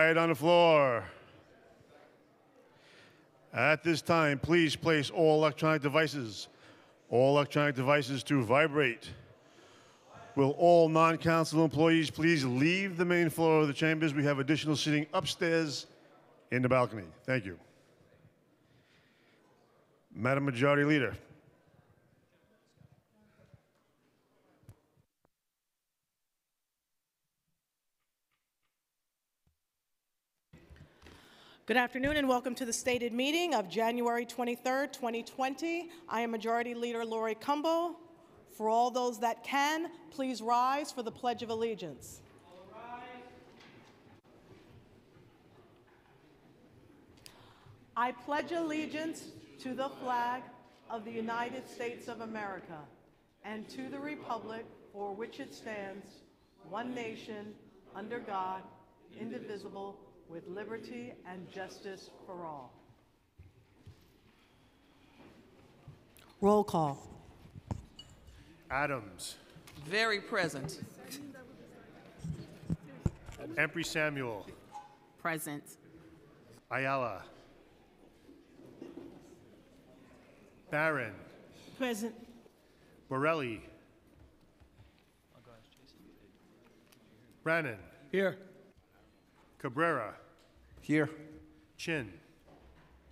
Quiet on the floor. At this time, please place all electronic devices, all electronic devices to vibrate. Will all non-council employees please leave the main floor of the chambers? We have additional seating upstairs in the balcony. Thank you. Madam Majority Leader. Good afternoon and welcome to the stated meeting of January 23rd, 2020. I am Majority Leader Laurie Cumbo. For all those that can, please rise for the Pledge of Allegiance. I pledge allegiance to the flag of the United States of America and to the republic for which it stands, one nation, under God, indivisible, with liberty and justice for all. Roll call. Adams. Very present. Ampry Samuel. Present. Ayala. Barron. Present. Borelli. Brannan. Here. Cabrera. Here. Chin.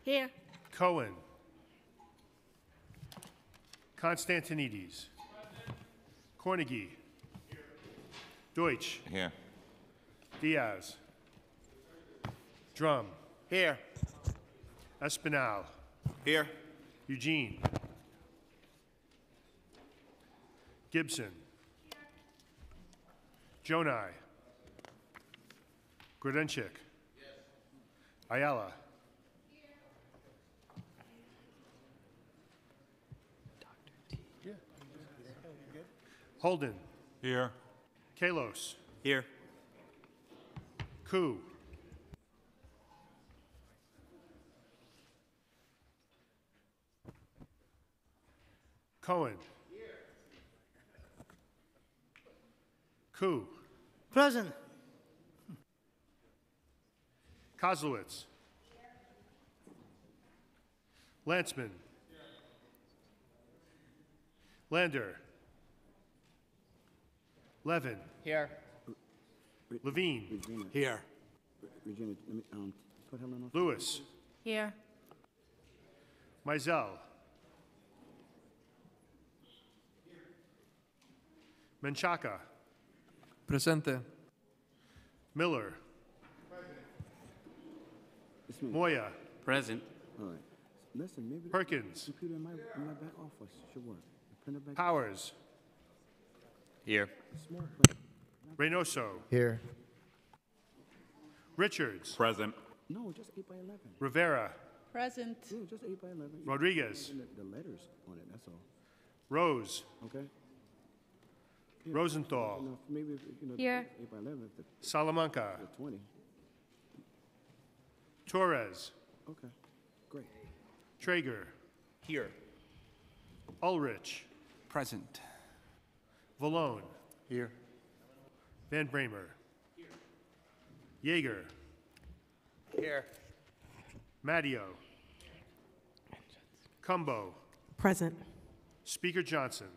Here. Cohen. Constantinides. Cornegy. Deutsch. Here. Diaz. Dromm. Here. Espinal. Here. Eugene. Gibson. Gjonaj. Grodenchik. Ayala. Holden. Here. Kallos. Here. Koo. Cohen. Koo. Present. Koslowitz. Lancman. Lander. Levin. Here. Levine. Here. Regina, let me, um, put Helen on. Louis. Here. Maisel. Menchaca. Presente. Miller. It's me. Moya. Present. All right. Listen, maybe the Perkins. computer in my, in my back office should work. The printer back. Powers. Here. Reynoso. Here. Richards. Present. no, just eight by eleven. Rivera. Present. Yeah, just eight by eleven. Rodriguez. The, the letters on it, that's all, Rose. okay? Rosenthal. Enough, maybe, you know, Here. eight by eleven, the, Salamanca. twenty, Torres. okay, great. Treyger. Here. Ulrich. Present. Vallone. Here. Van Bramer. Here. Yeger. Here. Matteo. Cumbo. Present. Speaker Johnson.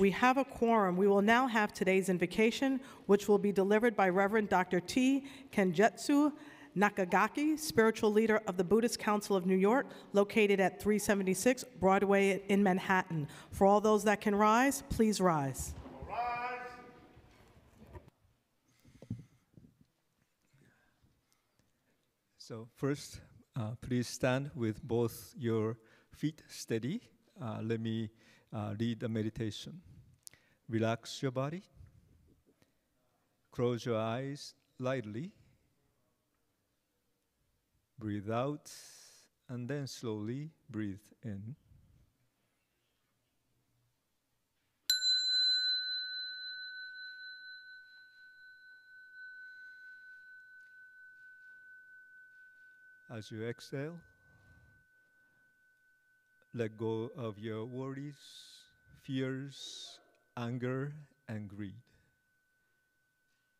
We have a quorum. We will now have today's invocation, which will be delivered by Reverend Dr. T. Kenjitsu Nakagaki, spiritual leader of the Buddhist Council of New York, located at 376 Broadway in Manhattan. For all those that can rise, please rise. So first, uh, please stand with both your feet steady. Uh, let me uh, the meditation. Relax your body. Close your eyes lightly. Breathe out, and then slowly breathe in. As you exhale, let go of your worries, fears, anger, and greed.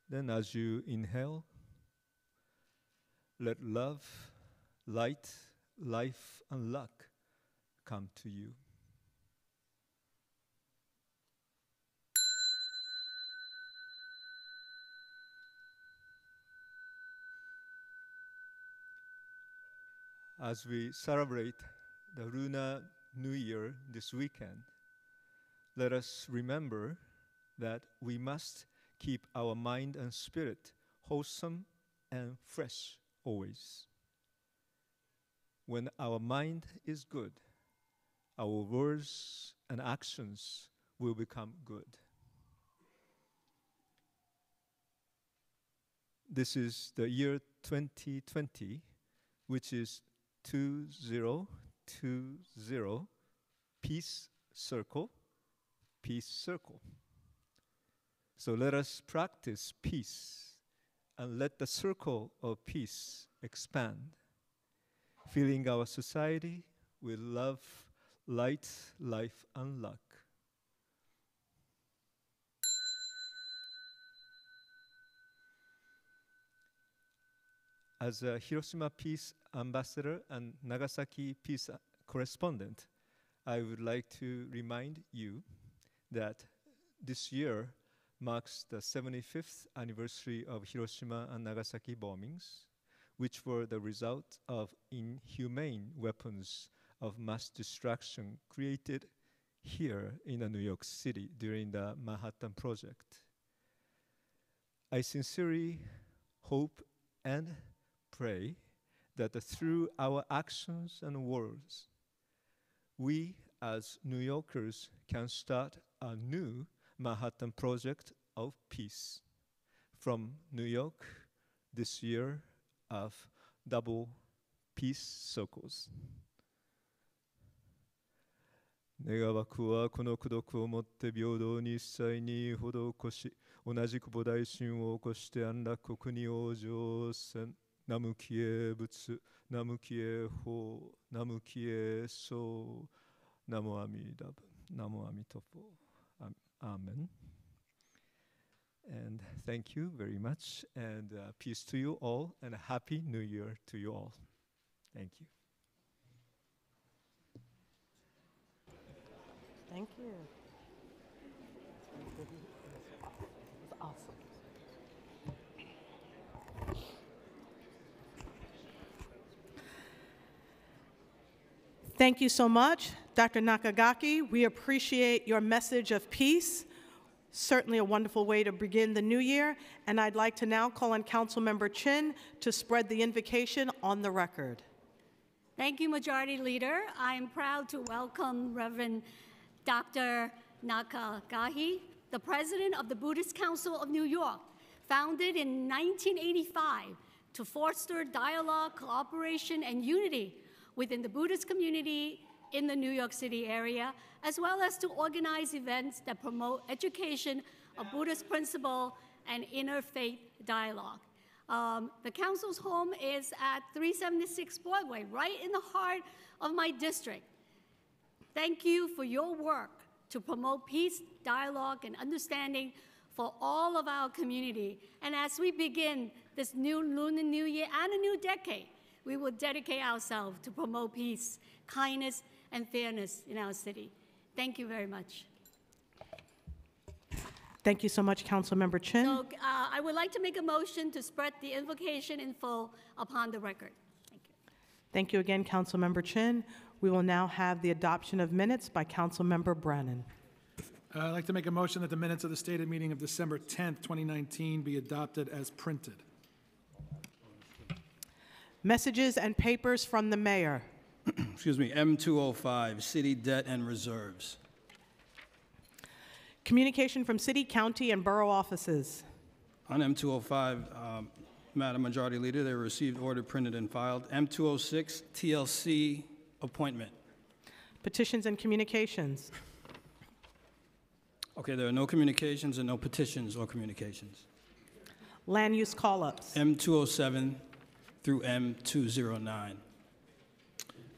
Then, as you inhale, let love, light, life, and luck come to you. As we celebrate the Lunar New Year this weekend, let us remember that we must keep our mind and spirit wholesome and fresh always. When our mind is good, our words and actions will become good. This is the year 2020, which is 2020 peace circle, peace circle. So let us practice peace and let the circle of peace expand, filling our society with love, light, life, and luck. As a Hiroshima Peace Ambassador and Nagasaki Peace Correspondent, I would like to remind you that this year marks the 75th anniversary of Hiroshima and Nagasaki bombings, which were the result of inhumane weapons of mass destruction created here in New York City during the Manhattan Project. I sincerely hope and pray that through our actions and words, we as New Yorkers can start a new Manhattan Project of Peace from New York this year of double peace circles. 願わくはこの功徳をもって平等に一切に施し同じく菩提心を起こして安楽国に往生せん。ナムキエ仏ナムキエ法ナムキエソナモアミダブナモアミトポ Amen. And thank you very much, and uh, peace to you all, and a happy new year to you all. Thank you. Thank you. Awesome. Thank you so much, Dr. Nakagaki. We appreciate your message of peace. Certainly a wonderful way to begin the new year. And I'd like to now call on Councilmember Chin to spread the invocation on the record. Thank you, Majority Leader. I am proud to welcome Reverend Dr. Nakagaki, the President of the Buddhist Council of New York, founded in 1985 to foster dialogue, cooperation, and unity within the Buddhist community in the New York City area, as well as to organize events that promote education of Buddhist principle and interfaith dialogue. Um, the council's home is at 376 Broadway, right in the heart of my district. Thank you for your work to promote peace, dialogue, and understanding for all of our community. And as we begin this new Lunar New Year and a new decade, we will dedicate ourselves to promote peace, kindness, and fairness in our city. Thank you very much. Thank you so much, Councilmember Chin. So uh, I would like to make a motion to spread the invocation in full upon the record. Thank you. Thank you again, Councilmember Chin. We will now have the adoption of minutes by Councilmember Brannan. Uh, I'd like to make a motion that the minutes of the stated meeting of December 10th, 2019 be adopted as printed. Messages and papers from the mayor. excuse me, M205, City Debt and Reserves. Communication from city, county, and borough offices. On M205, um, Madam Majority Leader, they received, ordered, printed, and filed. M206, TLC appointment. Petitions and communications. Okay, there are no communications and no petitions or communications. Land use call-ups. M207 through M209.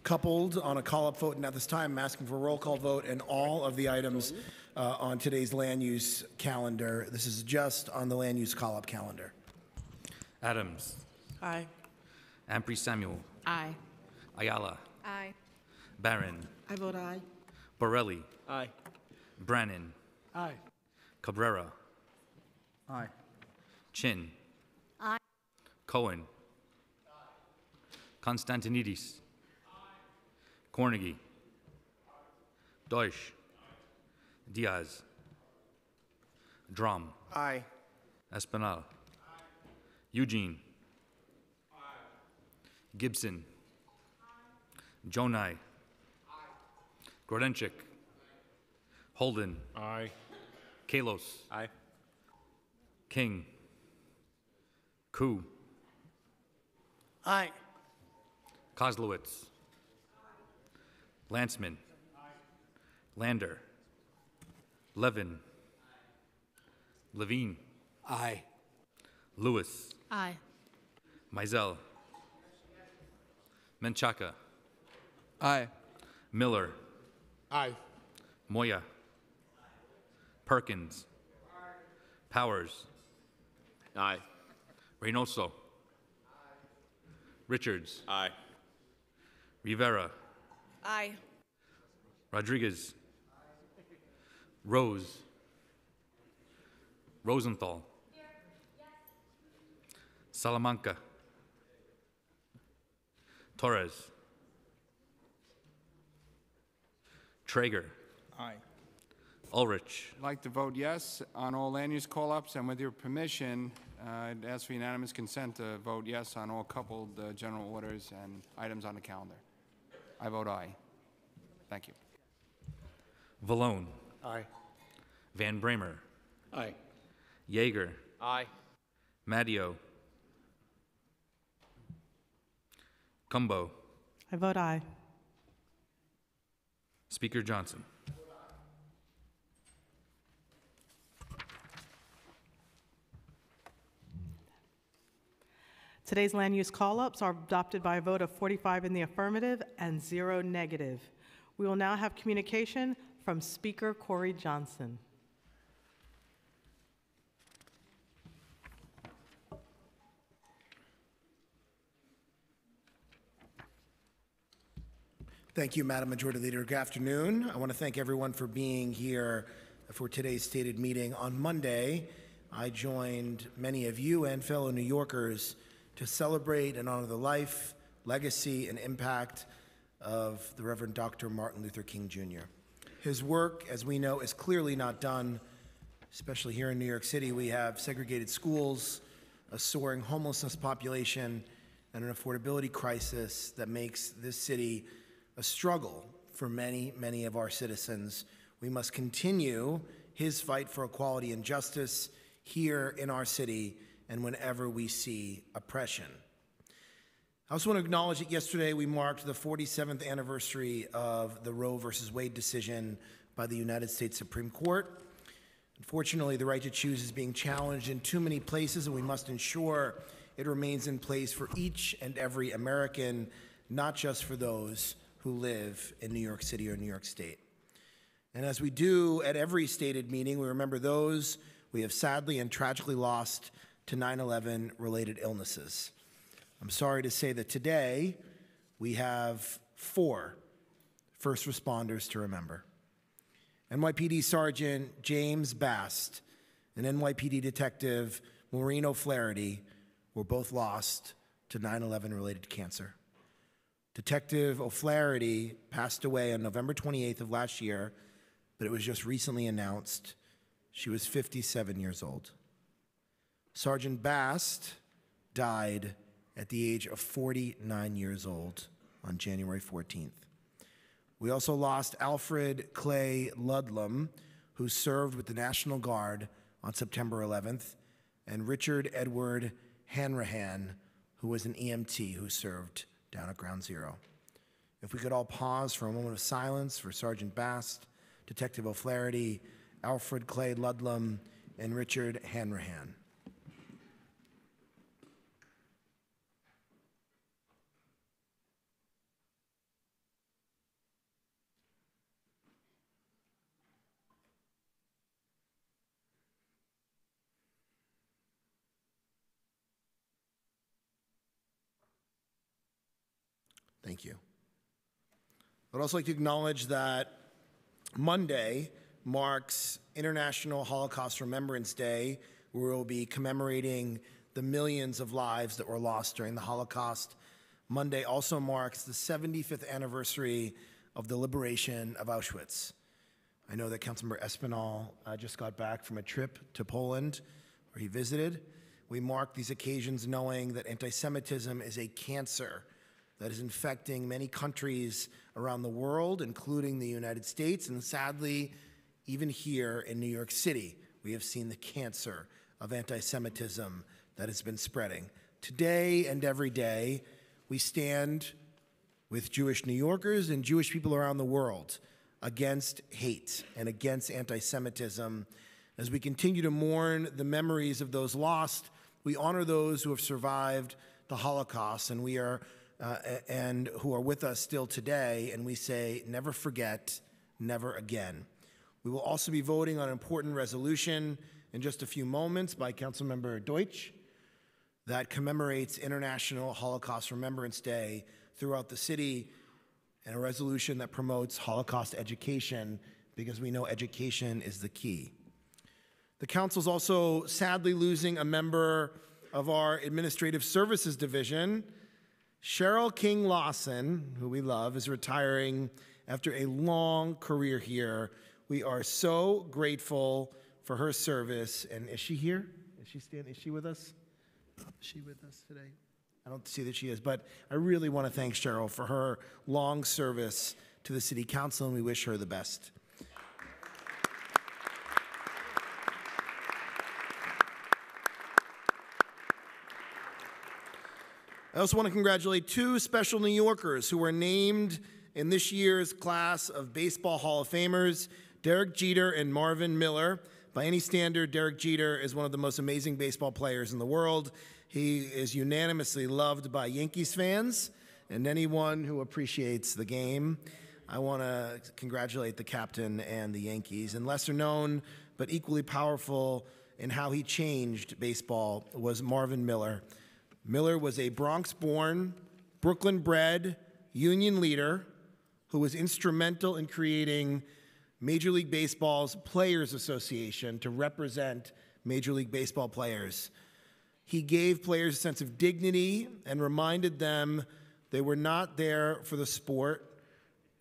Coupled on a call-up vote, and at this time, I'm asking for a roll call vote, and all of the items uh, on today's land use calendar. This is just on the land use call-up calendar. Adams. Aye. Ampry Samuel. Aye. Ayala. Aye. Barron. I vote aye. Borelli. Aye. Brannan. Aye. Cabrera. Aye. Chin. Aye. Cohen. Aye. Constantinides. Cornegy. Deutsch. Diaz. Dromm. Aye. Espinal. Eugene. Gibson. Gjonaj. Grodenchik. Holden. Aye. Kallos. Aye. King. Koo. Aye. Koslowitz. Lancman. Lander. Levin. Levine. Aye. Louis. Aye. Maisel. Menchaca. Aye. Miller. Aye. Moya. Perkins. Powers. Aye. Reynoso. Richards. Aye. Rivera. Aye. Rodriguez. Rose. Rosenthal. Salamanca. Torres. Treyger. Aye. Ulrich. I'd like to vote yes on all land use call-ups, and with your permission, uh, I'd ask for unanimous consent to vote yes on all coupled uh, general orders and items on the calendar. I vote aye. Thank you. Vallone. Aye. Van Bramer. Aye. Yeger. Aye. Matteo. Cumbo. I vote aye. Speaker Johnson. Today's land use call-ups are adopted by a vote of 45 in the affirmative and zero negative. We will now have communication from Speaker Corey Johnson. Thank you, Madam Majority Leader. Good afternoon. I want to thank everyone for being here for today's stated meeting. On Monday, I joined many of you and fellow New Yorkers to celebrate and honor the life, legacy, and impact of the Reverend Dr. Martin Luther King Jr. His work, as we know, is clearly not done, especially here in New York City. We have segregated schools, a soaring homelessness population, and an affordability crisis that makes this city a struggle for many, many of our citizens. We must continue his fight for equality and justice here in our city and whenever we see oppression. I also want to acknowledge that yesterday we marked the 47th anniversary of the Roe versus Wade decision by the United States Supreme Court. Unfortunately, the right to choose is being challenged in too many places, and we must ensure it remains in place for each and every American, not just for those who live in New York City or New York State. And as we do at every stated meeting, we remember those we have sadly and tragically lost to 9 11 related illnesses. I'm sorry to say that today we have four first responders to remember. NYPD Sergeant James Bast and NYPD Detective Maureen O'Flaherty were both lost to 9 11 related cancer. Detective O'Flaherty passed away on November 28th of last year, but it was just recently announced she was 57 years old. Sergeant Bast died at the age of 49 years old on January 14th. We also lost Alfred Clay Ludlam, who served with the National Guard on September 11th, and Richard Edward Hanrahan, who was an EMT who served down at Ground Zero. If we could all pause for a moment of silence for Sergeant Bast, Detective O'Flaherty, Alfred Clay Ludlam, and Richard Hanrahan. Thank you. I'd also like to acknowledge that Monday marks International Holocaust Remembrance Day, where we'll be commemorating the millions of lives that were lost during the Holocaust. Monday also marks the 75th anniversary of the liberation of Auschwitz. I know that Councilmember Espinal uh, just got back from a trip to Poland where he visited. We mark these occasions knowing that anti Semitism is a cancer that is infecting many countries around the world, including the United States, and sadly, even here in New York City, we have seen the cancer of anti Semitism that has been spreading. Today and every day, we stand with Jewish New Yorkers and Jewish people around the world against hate and against anti Semitism. As we continue to mourn the memories of those lost, we honor those who have survived the Holocaust and we are uh, and who are with us still today, and we say, never forget, never again. We will also be voting on an important resolution in just a few moments by Councilmember Deutsch that commemorates International Holocaust Remembrance Day throughout the city and a resolution that promotes Holocaust education because we know education is the key. The council is also sadly losing a member of our Administrative Services Division. Cheryl King Lawson, who we love, is retiring after a long career here. We are so grateful for her service. And is she here? Is she standing? Is she with us? Is she with us today? I don't see that she is, but I really want to thank Cheryl for her long service to the City Council, and we wish her the best. I also want to congratulate two special New Yorkers who were named in this year's class of Baseball Hall of Famers Derek Jeter and Marvin Miller. By any standard, Derek Jeter is one of the most amazing baseball players in the world. He is unanimously loved by Yankees fans and anyone who appreciates the game. I want to congratulate the captain and the Yankees. And lesser known, but equally powerful in how he changed baseball, was Marvin Miller. Miller was a Bronx born, Brooklyn bred union leader who was instrumental in creating Major League Baseball's Players Association to represent Major League Baseball players. He gave players a sense of dignity and reminded them they were not there for the sport.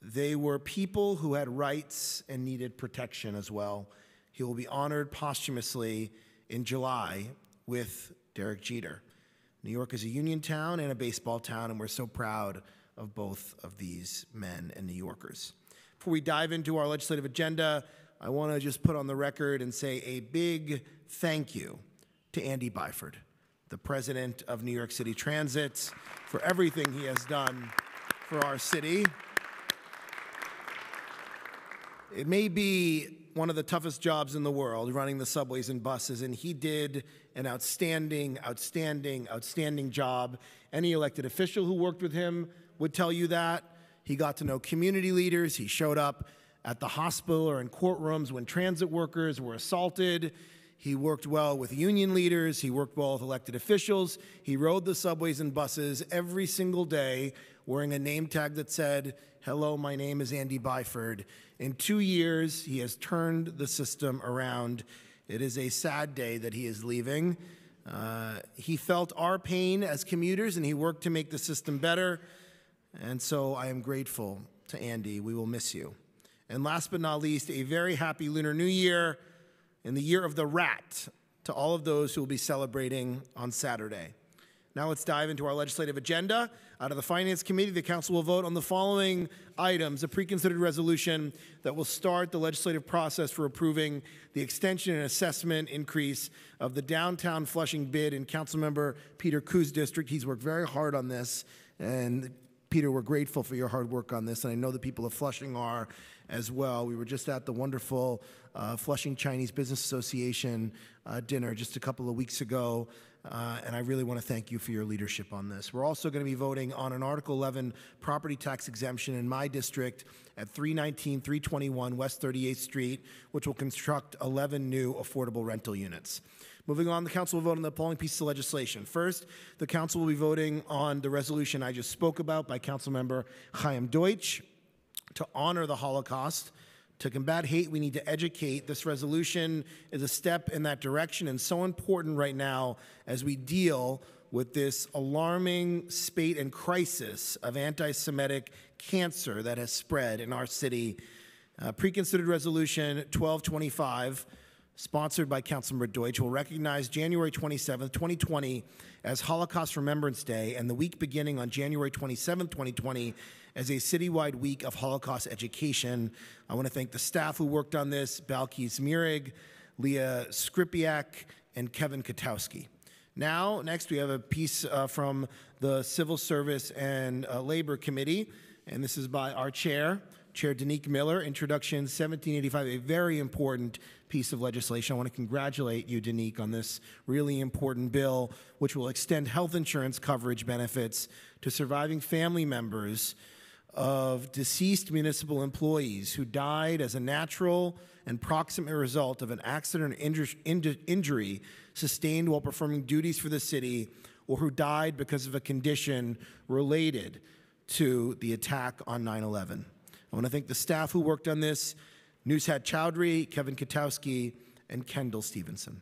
They were people who had rights and needed protection as well. He will be honored posthumously in July with Derek Jeter. New York is a union town and a baseball town, and we're so proud of both of these men and New Yorkers. Before we dive into our legislative agenda, I want to just put on the record and say a big thank you to Andy Byford, the president of New York City Transit, for everything he has done for our city. It may be one of the toughest jobs in the world, running the subways and buses, and he did an outstanding, outstanding, outstanding job. Any elected official who worked with him would tell you that. He got to know community leaders. He showed up at the hospital or in courtrooms when transit workers were assaulted. He worked well with union leaders. He worked well with elected officials. He rode the subways and buses every single day wearing a name tag that said, Hello, my name is Andy Byford. In two years, he has turned the system around. It is a sad day that he is leaving. Uh, he felt our pain as commuters and he worked to make the system better. And so I am grateful to Andy. We will miss you. And last but not least, a very happy Lunar New Year in the year of the rat to all of those who will be celebrating on Saturday. Now let's dive into our legislative agenda. Out of the Finance Committee, the Council will vote on the following items a pre-considered resolution that will start the legislative process for approving the extension and assessment increase of the downtown Flushing bid in Councilmember Peter Koo's district. He's worked very hard on this, and Peter, we're grateful for your hard work on this, and I know the people of Flushing are as well. We were just at the wonderful uh, Flushing Chinese Business Association uh, dinner just a couple of weeks ago, uh, and I really want to thank you for your leadership on this. We're also going to be voting on an Article 11 property tax exemption in my district at 319 321 West 38th Street, which will construct 11 new affordable rental units. Moving on, the council will vote on the following pieces of legislation. First, the council will be voting on the resolution I just spoke about by Councilmember Chaim Deutsch to honor the Holocaust. To combat hate, we need to educate. This resolution is a step in that direction and so important right now as we deal with this alarming spate and crisis of anti Semitic cancer that has spread in our city. Uh, Pre-considered resolution 1225 sponsored by Councilmember Deutsch, will recognize January 27, 2020 as Holocaust Remembrance Day and the week beginning on January 27, 2020 as a citywide week of Holocaust education. I want to thank the staff who worked on this, Balqees Mihirig, Leah Skrzypiec, and Kevin Kotowski. Now, next we have a piece uh, from the Civil Service and uh, Labor Committee, and this is by our chair, Chair Daneek Miller, Introduction 1785, a very important piece of legislation. I want to congratulate you, Daneek, on this really important bill, which will extend health insurance coverage benefits to surviving family members of deceased municipal employees who died as a natural and proximate result of an accident or inju- inju- injury sustained while performing duties for the city or who died because of a condition related to the attack on 9 11. I want to thank the staff who worked on this Nuzhat Chowdhury, Kevin Kotowski, and Kendall Stevenson.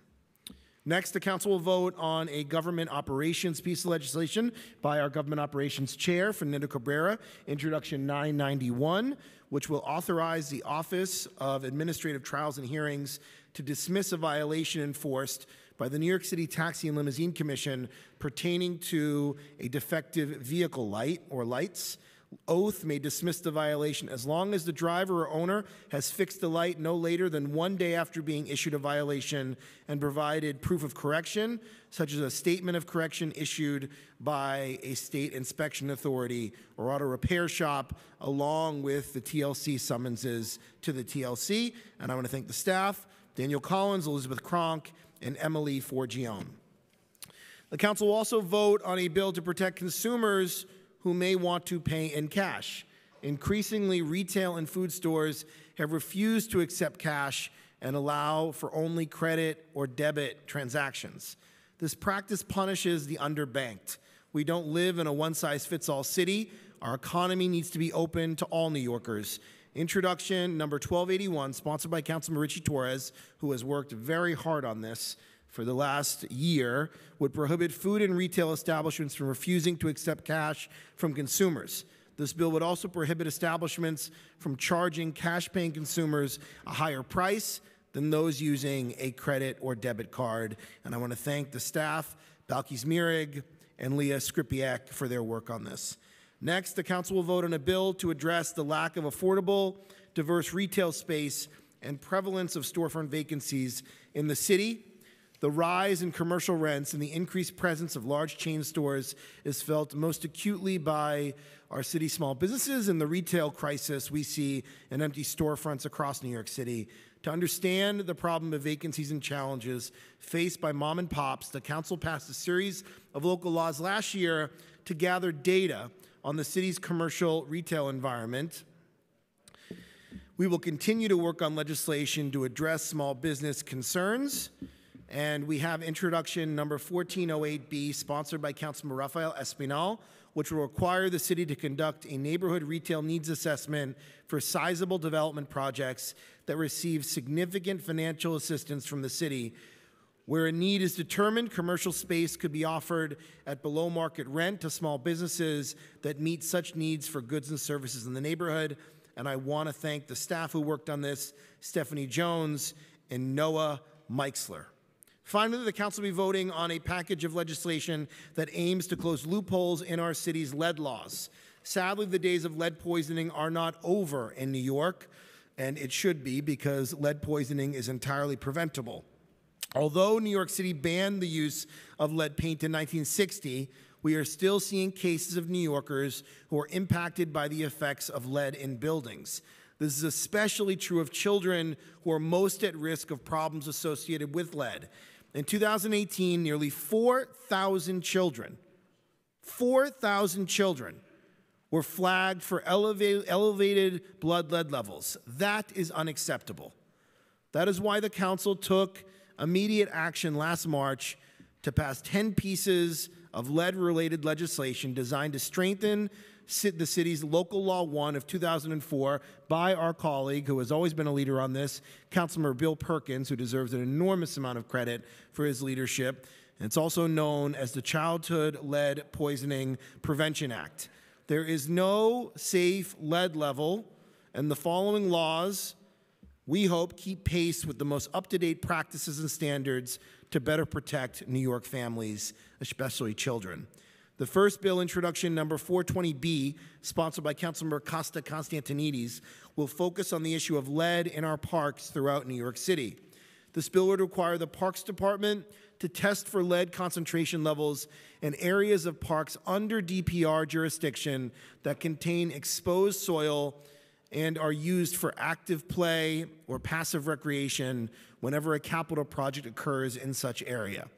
Next, the council will vote on a government operations piece of legislation by our government operations chair, Fernando Cabrera, Introduction 991, which will authorize the Office of Administrative Trials and Hearings to dismiss a violation enforced by the New York City Taxi and Limousine Commission pertaining to a defective vehicle light or lights oath may dismiss the violation as long as the driver or owner has fixed the light no later than one day after being issued a violation and provided proof of correction, such as a statement of correction issued by a state inspection authority or auto repair shop, along with the TLC summonses to the TLC. And I want to thank the staff, Daniel Collins, Elizabeth Kronk, and Emily Forgione. The council will also vote on a bill to protect consumers who may want to pay in cash. Increasingly, retail and food stores have refused to accept cash and allow for only credit or debit transactions. This practice punishes the underbanked. We don't live in a one size fits all city. Our economy needs to be open to all New Yorkers. Introduction number 1281, sponsored by Councilman Richie Torres, who has worked very hard on this for the last year would prohibit food and retail establishments from refusing to accept cash from consumers. This bill would also prohibit establishments from charging cash paying consumers a higher price than those using a credit or debit card. And I want to thank the staff, Balqees Mihirig and Leah Skrzypiec, for their work on this. Next, the council will vote on a bill to address the lack of affordable, diverse retail space and prevalence of storefront vacancies in the city the rise in commercial rents and the increased presence of large chain stores is felt most acutely by our city's small businesses and the retail crisis we see in empty storefronts across New York City. To understand the problem of vacancies and challenges faced by mom and pops, the council passed a series of local laws last year to gather data on the city's commercial retail environment. We will continue to work on legislation to address small business concerns. And we have introduction number 1408B, sponsored by Councilman Rafael Espinal, which will require the city to conduct a neighborhood retail needs assessment for sizable development projects that receive significant financial assistance from the city. Where a need is determined, commercial space could be offered at below market rent to small businesses that meet such needs for goods and services in the neighborhood. And I want to thank the staff who worked on this Stephanie Jones and Noah Meixler. Finally, the Council will be voting on a package of legislation that aims to close loopholes in our city's lead laws. Sadly, the days of lead poisoning are not over in New York, and it should be because lead poisoning is entirely preventable. Although New York City banned the use of lead paint in 1960, we are still seeing cases of New Yorkers who are impacted by the effects of lead in buildings. This is especially true of children who are most at risk of problems associated with lead. In 2018, nearly 4,000 children, 4,000 children were flagged for elevated, blood lead levels. That is unacceptable. That is why the council took immediate action last March to pass 10 pieces of lead related legislation designed to strengthen the city's local law 1 of 2004 by our colleague who has always been a leader on this, Councilmember Bill Perkins, who deserves an enormous amount of credit for his leadership. It's also known as the Childhood Lead Poisoning Prevention Act. There is no safe lead level, and the following laws we hope keep pace with the most up to date practices and standards to better protect New York families, especially children. The first bill, introduction number 420B, sponsored by Councilmember Costa Constantinides, will focus on the issue of lead in our parks throughout New York City. This bill would require the Parks Department to test for lead concentration levels in areas of parks under DPR jurisdiction that contain exposed soil and are used for active play or passive recreation whenever a capital project occurs in such area.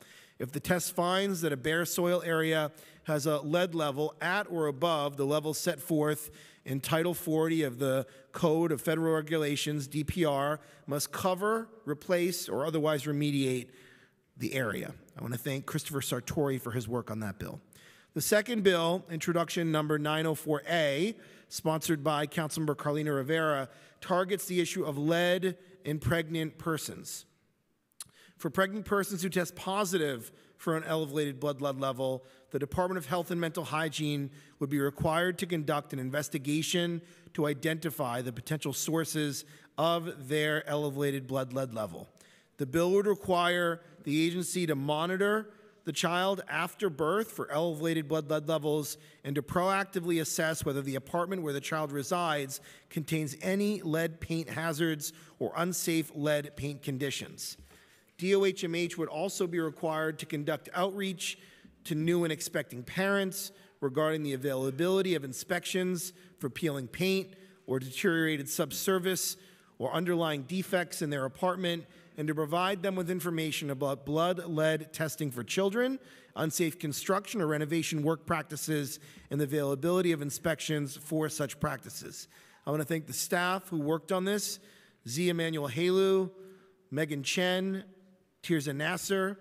If the test finds that a bare soil area has a lead level at or above the level set forth in Title 40 of the Code of Federal Regulations, DPR must cover, replace, or otherwise remediate the area. I want to thank Christopher Sartori for his work on that bill. The second bill, introduction number 904A, sponsored by Councilmember Carlina Rivera, targets the issue of lead in pregnant persons. For pregnant persons who test positive for an elevated blood lead level, the Department of Health and Mental Hygiene would be required to conduct an investigation to identify the potential sources of their elevated blood lead level. The bill would require the agency to monitor the child after birth for elevated blood lead levels and to proactively assess whether the apartment where the child resides contains any lead paint hazards or unsafe lead paint conditions. DOHMH would also be required to conduct outreach to new and expecting parents regarding the availability of inspections for peeling paint or deteriorated subsurface or underlying defects in their apartment and to provide them with information about blood lead testing for children, unsafe construction or renovation work practices, and the availability of inspections for such practices. I want to thank the staff who worked on this Z. Emmanuel Halu, Megan Chen, Tirza Nasser,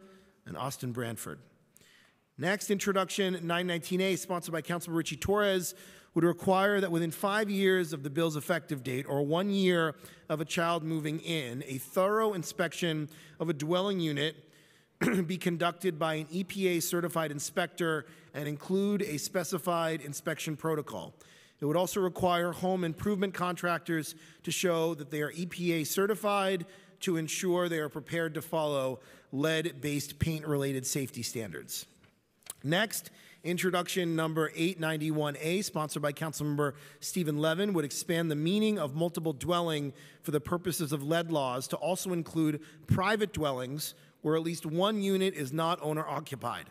and Austin Branford. Next, introduction 919A, sponsored by Councilman Richie Torres, would require that within five years of the bill's effective date or one year of a child moving in, a thorough inspection of a dwelling unit be conducted by an EPA certified inspector and include a specified inspection protocol. It would also require home improvement contractors to show that they are EPA certified to ensure they are prepared to follow lead based paint related safety standards. Next, introduction number 891A, sponsored by Councilmember Stephen Levin, would expand the meaning of multiple dwelling for the purposes of lead laws to also include private dwellings where at least one unit is not owner occupied.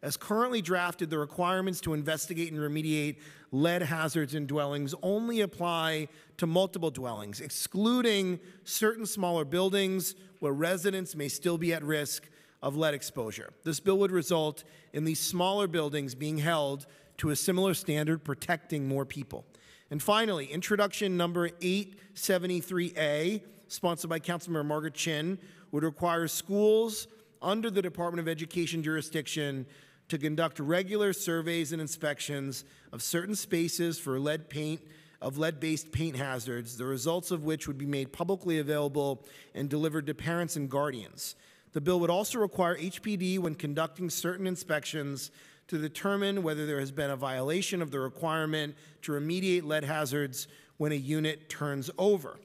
As currently drafted, the requirements to investigate and remediate lead hazards in dwellings only apply to multiple dwellings, excluding certain smaller buildings where residents may still be at risk of lead exposure. This bill would result in these smaller buildings being held to a similar standard, protecting more people. And finally, introduction number 873A, sponsored by Councilmember Margaret Chin, would require schools under the Department of Education jurisdiction to conduct regular surveys and inspections of certain spaces for lead paint of lead-based paint hazards, the results of which would be made publicly available and delivered to parents and guardians. The bill would also require HPD, when conducting certain inspections, to determine whether there has been a violation of the requirement to remediate lead hazards when a unit turns over.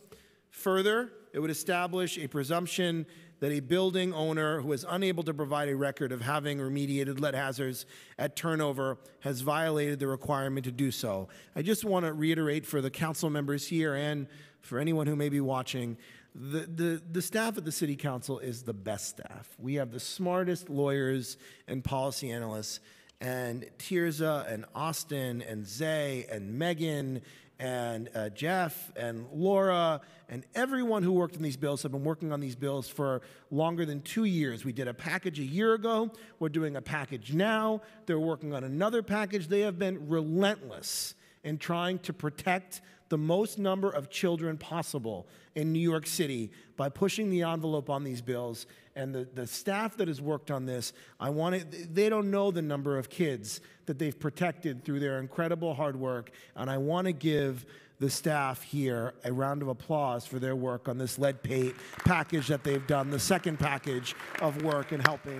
Further, it would establish a presumption that a building owner who is unable to provide a record of having remediated lead hazards at turnover has violated the requirement to do so. I just want to reiterate for the council members here and for anyone who may be watching the, the, the staff at the city council is the best staff. We have the smartest lawyers and policy analysts, and Tirza and Austin and Zay and Megan and uh, Jeff and Laura and everyone who worked on these bills have been working on these bills for longer than two years. We did a package a year ago. We're doing a package now. They're working on another package. They have been relentless in trying to protect the most number of children possible in New York City by pushing the envelope on these bills. And the, the staff that has worked on this, I want it, they don't know the number of kids that they've protected through their incredible hard work. And I want to give the staff here a round of applause for their work on this lead paint package that they've done, the second package of work in helping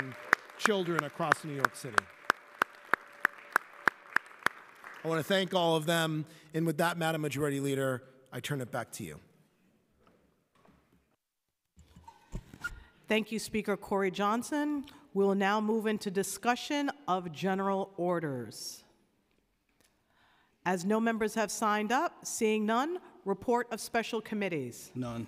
children across New York City. I want to thank all of them. And with that, Madam Majority Leader, I turn it back to you. Thank you, Speaker Corey Johnson. We'll now move into discussion of general orders. As no members have signed up, seeing none, report of special committees, None.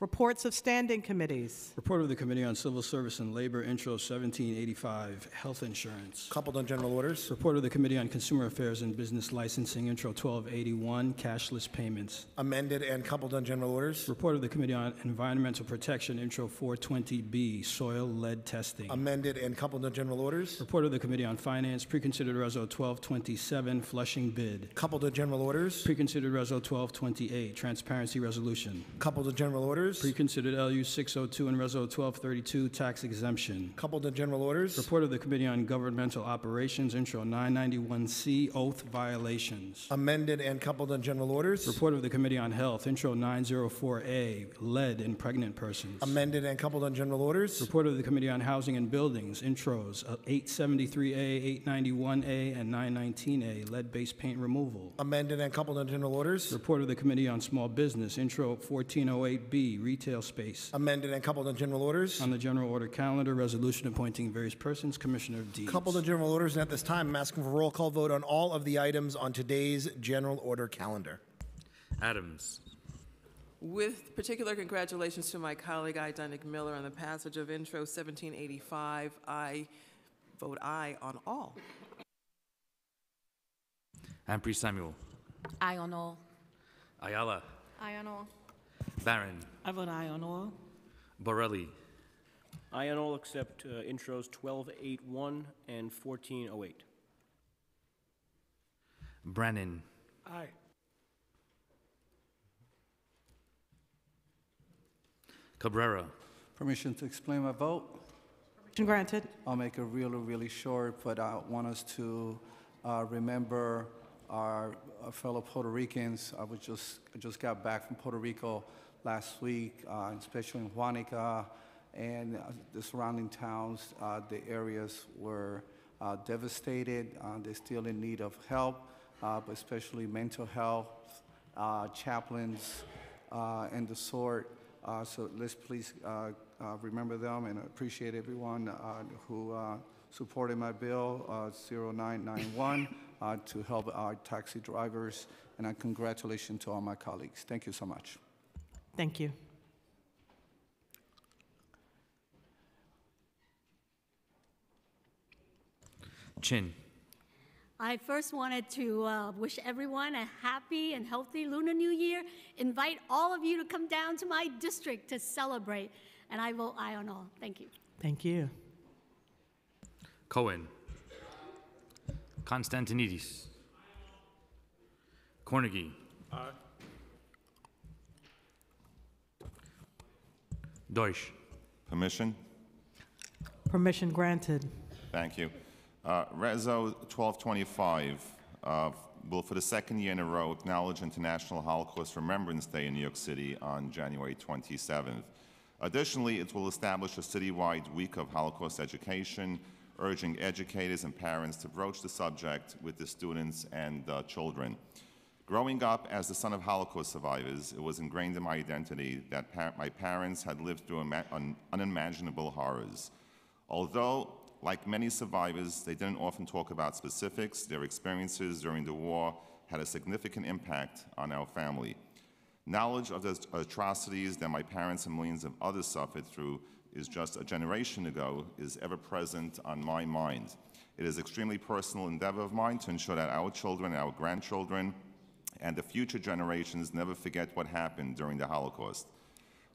Reports of standing committees, Report of the Committee on Civil Service and Labor, Intro 1785, Health Insurance. Coupled on general orders. Report of the Committee on Consumer Affairs and Business Licensing, Intro 1281, Cashless Payments. Amended and coupled on general orders. Report of the Committee on Environmental Protection, Intro 420B, Soil Lead Testing. Amended and coupled on general orders. Report of the Committee on Finance, Preconsidered Reso 1227, Flushing Bid. Coupled on general orders. Preconsidered Reso 1228, Transparency Resolution. Coupled on general orders. Preconsidered LU 602 and Reso 1232, Tax Exemption. Coupled on general orders. Report of the Committee on Governmental Operations, Intro 991C, Oath Violations. Amended and coupled on general orders. Report of the Committee on Health, Intro 904A, Lead in Pregnant Persons. Amended and coupled on general orders. Report of the Committee on Housing and Buildings, Intros uh, 873A, 891A, and 919A, Lead-Based Paint Removal. Amended and coupled on general orders. Report of the Committee on Small Business, Intro 1408B, Retail Space. Amended and coupled on general orders. On the General Order Calendar, Resolution appointing various persons, Commissioner of Deeds. Coupled on general orders, and at this time, I'm asking for a roll call vote on all of the items on today's general order calendar. Adams. With particular congratulations to my colleague I. Daneek Miller on the passage of Intro 1785, I vote aye on all. Ampry Samuel. Aye on all. Ayala. Aye on all. Barron. I vote aye on all. Borelli. Aye on all except uh, intros 1281 and 1408. Brennan, Aye. Cabrera. Permission to explain my vote? Permission granted. I'll make it really, really short, but I want us to uh, remember our uh, fellow Puerto Ricans. I was just, I just got back from Puerto Rico last week, uh, especially in Guánica and uh, the surrounding towns. Uh, The areas were devastated. They're still in need of help, but especially mental health, chaplains, and the sort. So let's please remember them and appreciate everyone who supported my bill, uh, 0991, uh, to help our taxi drivers. And uh, congratulations to all my colleagues. Thank you so much. Thank you. Chin. I first wanted to uh, wish everyone a happy and healthy Lunar New Year. Invite all of you to come down to my district to celebrate, and I vote aye on all. Thank you. Thank you. Cohen. Constantinides. Cornegy. Aye. Deutsch. Permission? Permission granted. Thank you. Uh, Reso 1225 uh, will, for the second year in a row, acknowledge International Holocaust Remembrance Day in New York City on January 27th. Additionally, it will establish a citywide week of Holocaust education, urging educators and parents to broach the subject with the students and uh, children. Growing up as the son of Holocaust survivors, it was ingrained in my identity that pa- my parents had lived through un- unimaginable horrors. Although, like many survivors, they didn't often talk about specifics, their experiences during the war had a significant impact on our family. Knowledge of the atrocities that my parents and millions of others suffered through is just a generation ago is ever present on my mind. It is an extremely personal endeavor of mine to ensure that our children, our grandchildren, and the future generations never forget what happened during the Holocaust.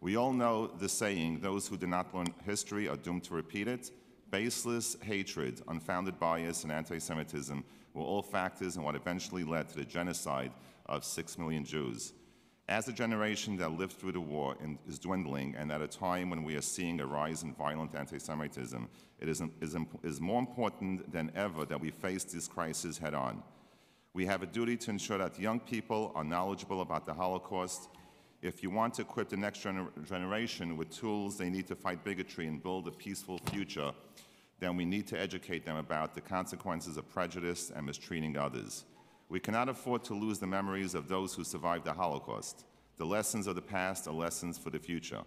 We all know the saying, those who do not learn history are doomed to repeat it. Baseless hatred, unfounded bias, and anti-Semitism were all factors in what eventually led to the genocide of six million Jews. As the generation that lived through the war is dwindling, and at a time when we are seeing a rise in violent anti Semitism, it is, is, is more important than ever that we face this crisis head on. We have a duty to ensure that young people are knowledgeable about the Holocaust. If you want to equip the next gener- generation with tools they need to fight bigotry and build a peaceful future, then we need to educate them about the consequences of prejudice and mistreating others. We cannot afford to lose the memories of those who survived the Holocaust. The lessons of the past are lessons for the future.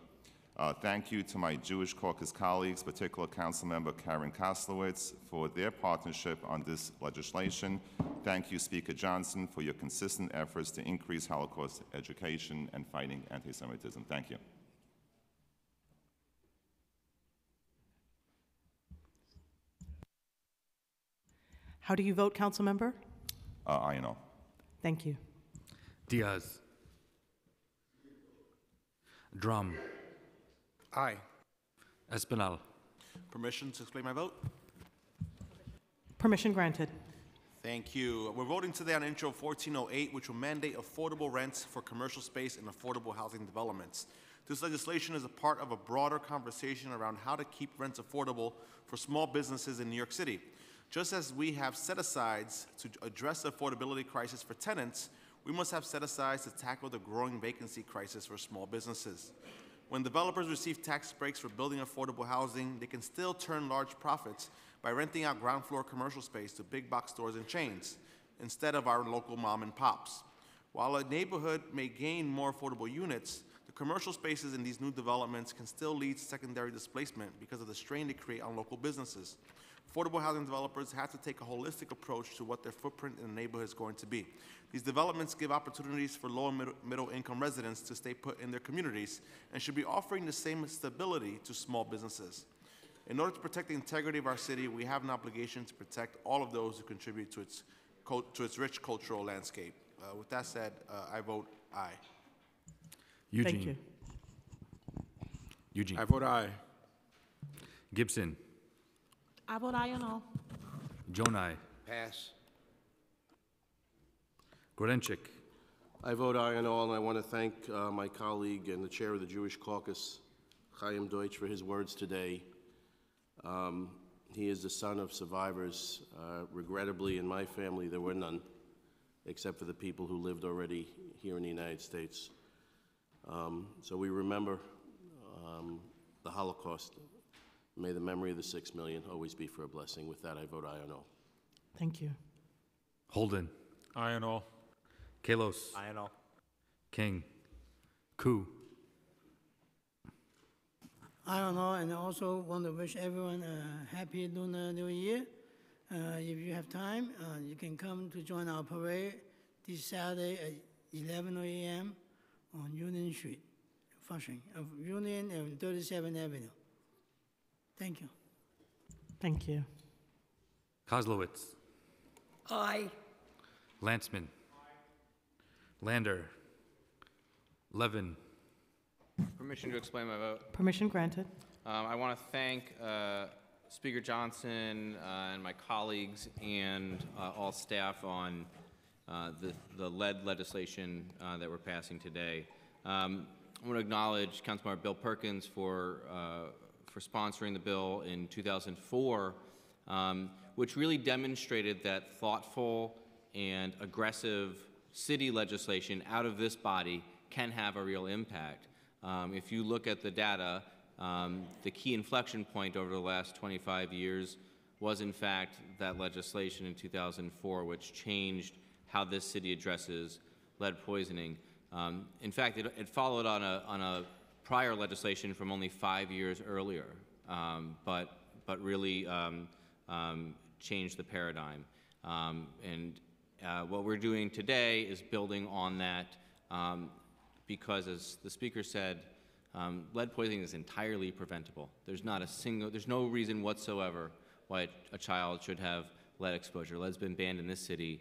Uh, thank you to my Jewish caucus colleagues, particular Councilmember Karen Koslowitz, for their partnership on this legislation. Thank you, Speaker Johnson, for your consistent efforts to increase Holocaust education and fighting anti-Semitism. Thank you. How do you vote, council member? Uh, I know. Thank you. Diaz. Dromm. Aye. Espinal. Permission to explain my vote? Permission granted. Thank you. We're voting today on Intro 1408, which will mandate affordable rents for commercial space and affordable housing developments. This legislation is a part of a broader conversation around how to keep rents affordable for small businesses in New York City. Just as we have set asides to address the affordability crisis for tenants, we must have set asides to tackle the growing vacancy crisis for small businesses. When developers receive tax breaks for building affordable housing, they can still turn large profits by renting out ground floor commercial space to big box stores and chains instead of our local mom and pops. While a neighborhood may gain more affordable units, the commercial spaces in these new developments can still lead to secondary displacement because of the strain they create on local businesses. Affordable housing developers have to take a holistic approach to what their footprint in the neighborhood is going to be. These developments give opportunities for low and middle, middle income residents to stay put in their communities and should be offering the same stability to small businesses. In order to protect the integrity of our city, we have an obligation to protect all of those who contribute to its, to its rich cultural landscape. Uh, with that said, uh, I vote aye. Eugene. Thank you. Eugene. I vote aye. Gibson. I vote aye on all. Gjonaj. Pass. Grodenchik. I vote aye on all, and I want to thank uh, my colleague and the chair of the Jewish caucus, Chaim Deutsch, for his words today. Um, he is the son of survivors. Uh, regrettably, in my family, there were none, except for the people who lived already here in the United States. Um, so we remember um, the Holocaust. May the memory of the six million always be for a blessing. With that, I vote aye on all. Thank you. Holden. Aye on all. Kallos. Aye and all. King. Ku. I don't know, and I also want to wish everyone a happy Lunar New Year. Uh, if you have time, uh, you can come to join our parade this Saturday at 11 a.m. on Union Street, Flushing, of Union and 37th Avenue. Thank you. Thank you. Koslowitz. Aye. Lancman. Lander. Levin. Permission to explain my vote. Permission granted. Um, I want to thank uh, Speaker Johnson uh, and my colleagues and uh, all staff on uh, the, the lead legislation uh, that we're passing today. Um, I want to acknowledge Councilmember Bill Perkins for, uh, for sponsoring the bill in 2004, um, which really demonstrated that thoughtful and aggressive city legislation out of this body can have a real impact. Um, if you look at the data, um, the key inflection point over the last 25 years was, in fact, that legislation in 2004, which changed how this city addresses lead poisoning. Um, in fact, it, it followed on a, on a prior legislation from only five years earlier, um, but, but really um, um, changed the paradigm. Um, and uh, what we're doing today is building on that because, as the speaker said, lead poisoning is entirely preventable. There's not a single, there's no reason whatsoever why a child should have lead exposure. Lead's been banned in this city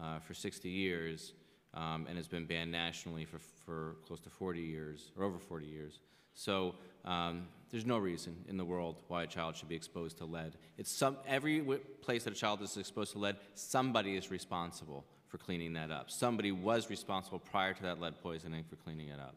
uh, for 60 years um, and has been banned nationally for, for close to 40 years, or over 40 years. So um, there's no reason in the world why a child should be exposed to lead. It's some, every place that a child is exposed to lead, somebody is responsible for cleaning that up. Somebody was responsible prior to that lead poisoning for cleaning it up.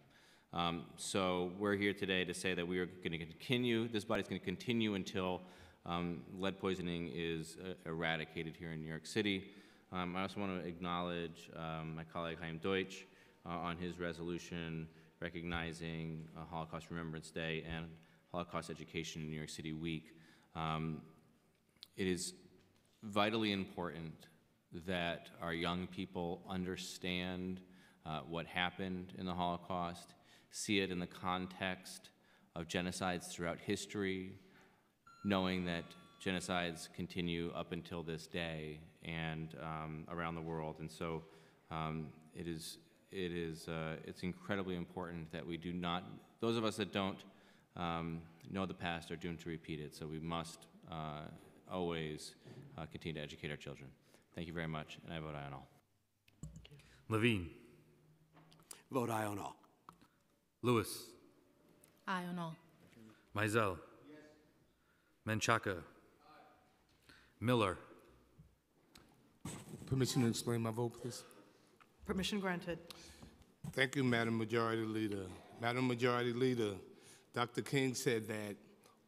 Um, so we're here today to say that we are going to continue, this body's going to continue until um, lead poisoning is uh, eradicated here in New York City. Um, I also want to acknowledge um, my colleague Chaim Deutsch uh, on his resolution recognizing uh, Holocaust Remembrance Day and Holocaust Education in New York City Week. Um, it is vitally important that our young people understand uh, what happened in the Holocaust, see it in the context of genocides throughout history, knowing that genocides continue up until this day and um, around the world. And so um, it is, it is, uh, it's incredibly important that we do not, those of us that don't um, know the past are doomed to repeat it. So we must uh, always uh, continue to educate our children. Thank you very much, and I vote aye on all. Levine. Vote aye on all. Louis. Aye on all. Maisel. Yes. Menchaca. Miller. Permission to explain my vote, please. Permission granted. Thank you, Madam Majority Leader. Madam Majority Leader, Dr. King said that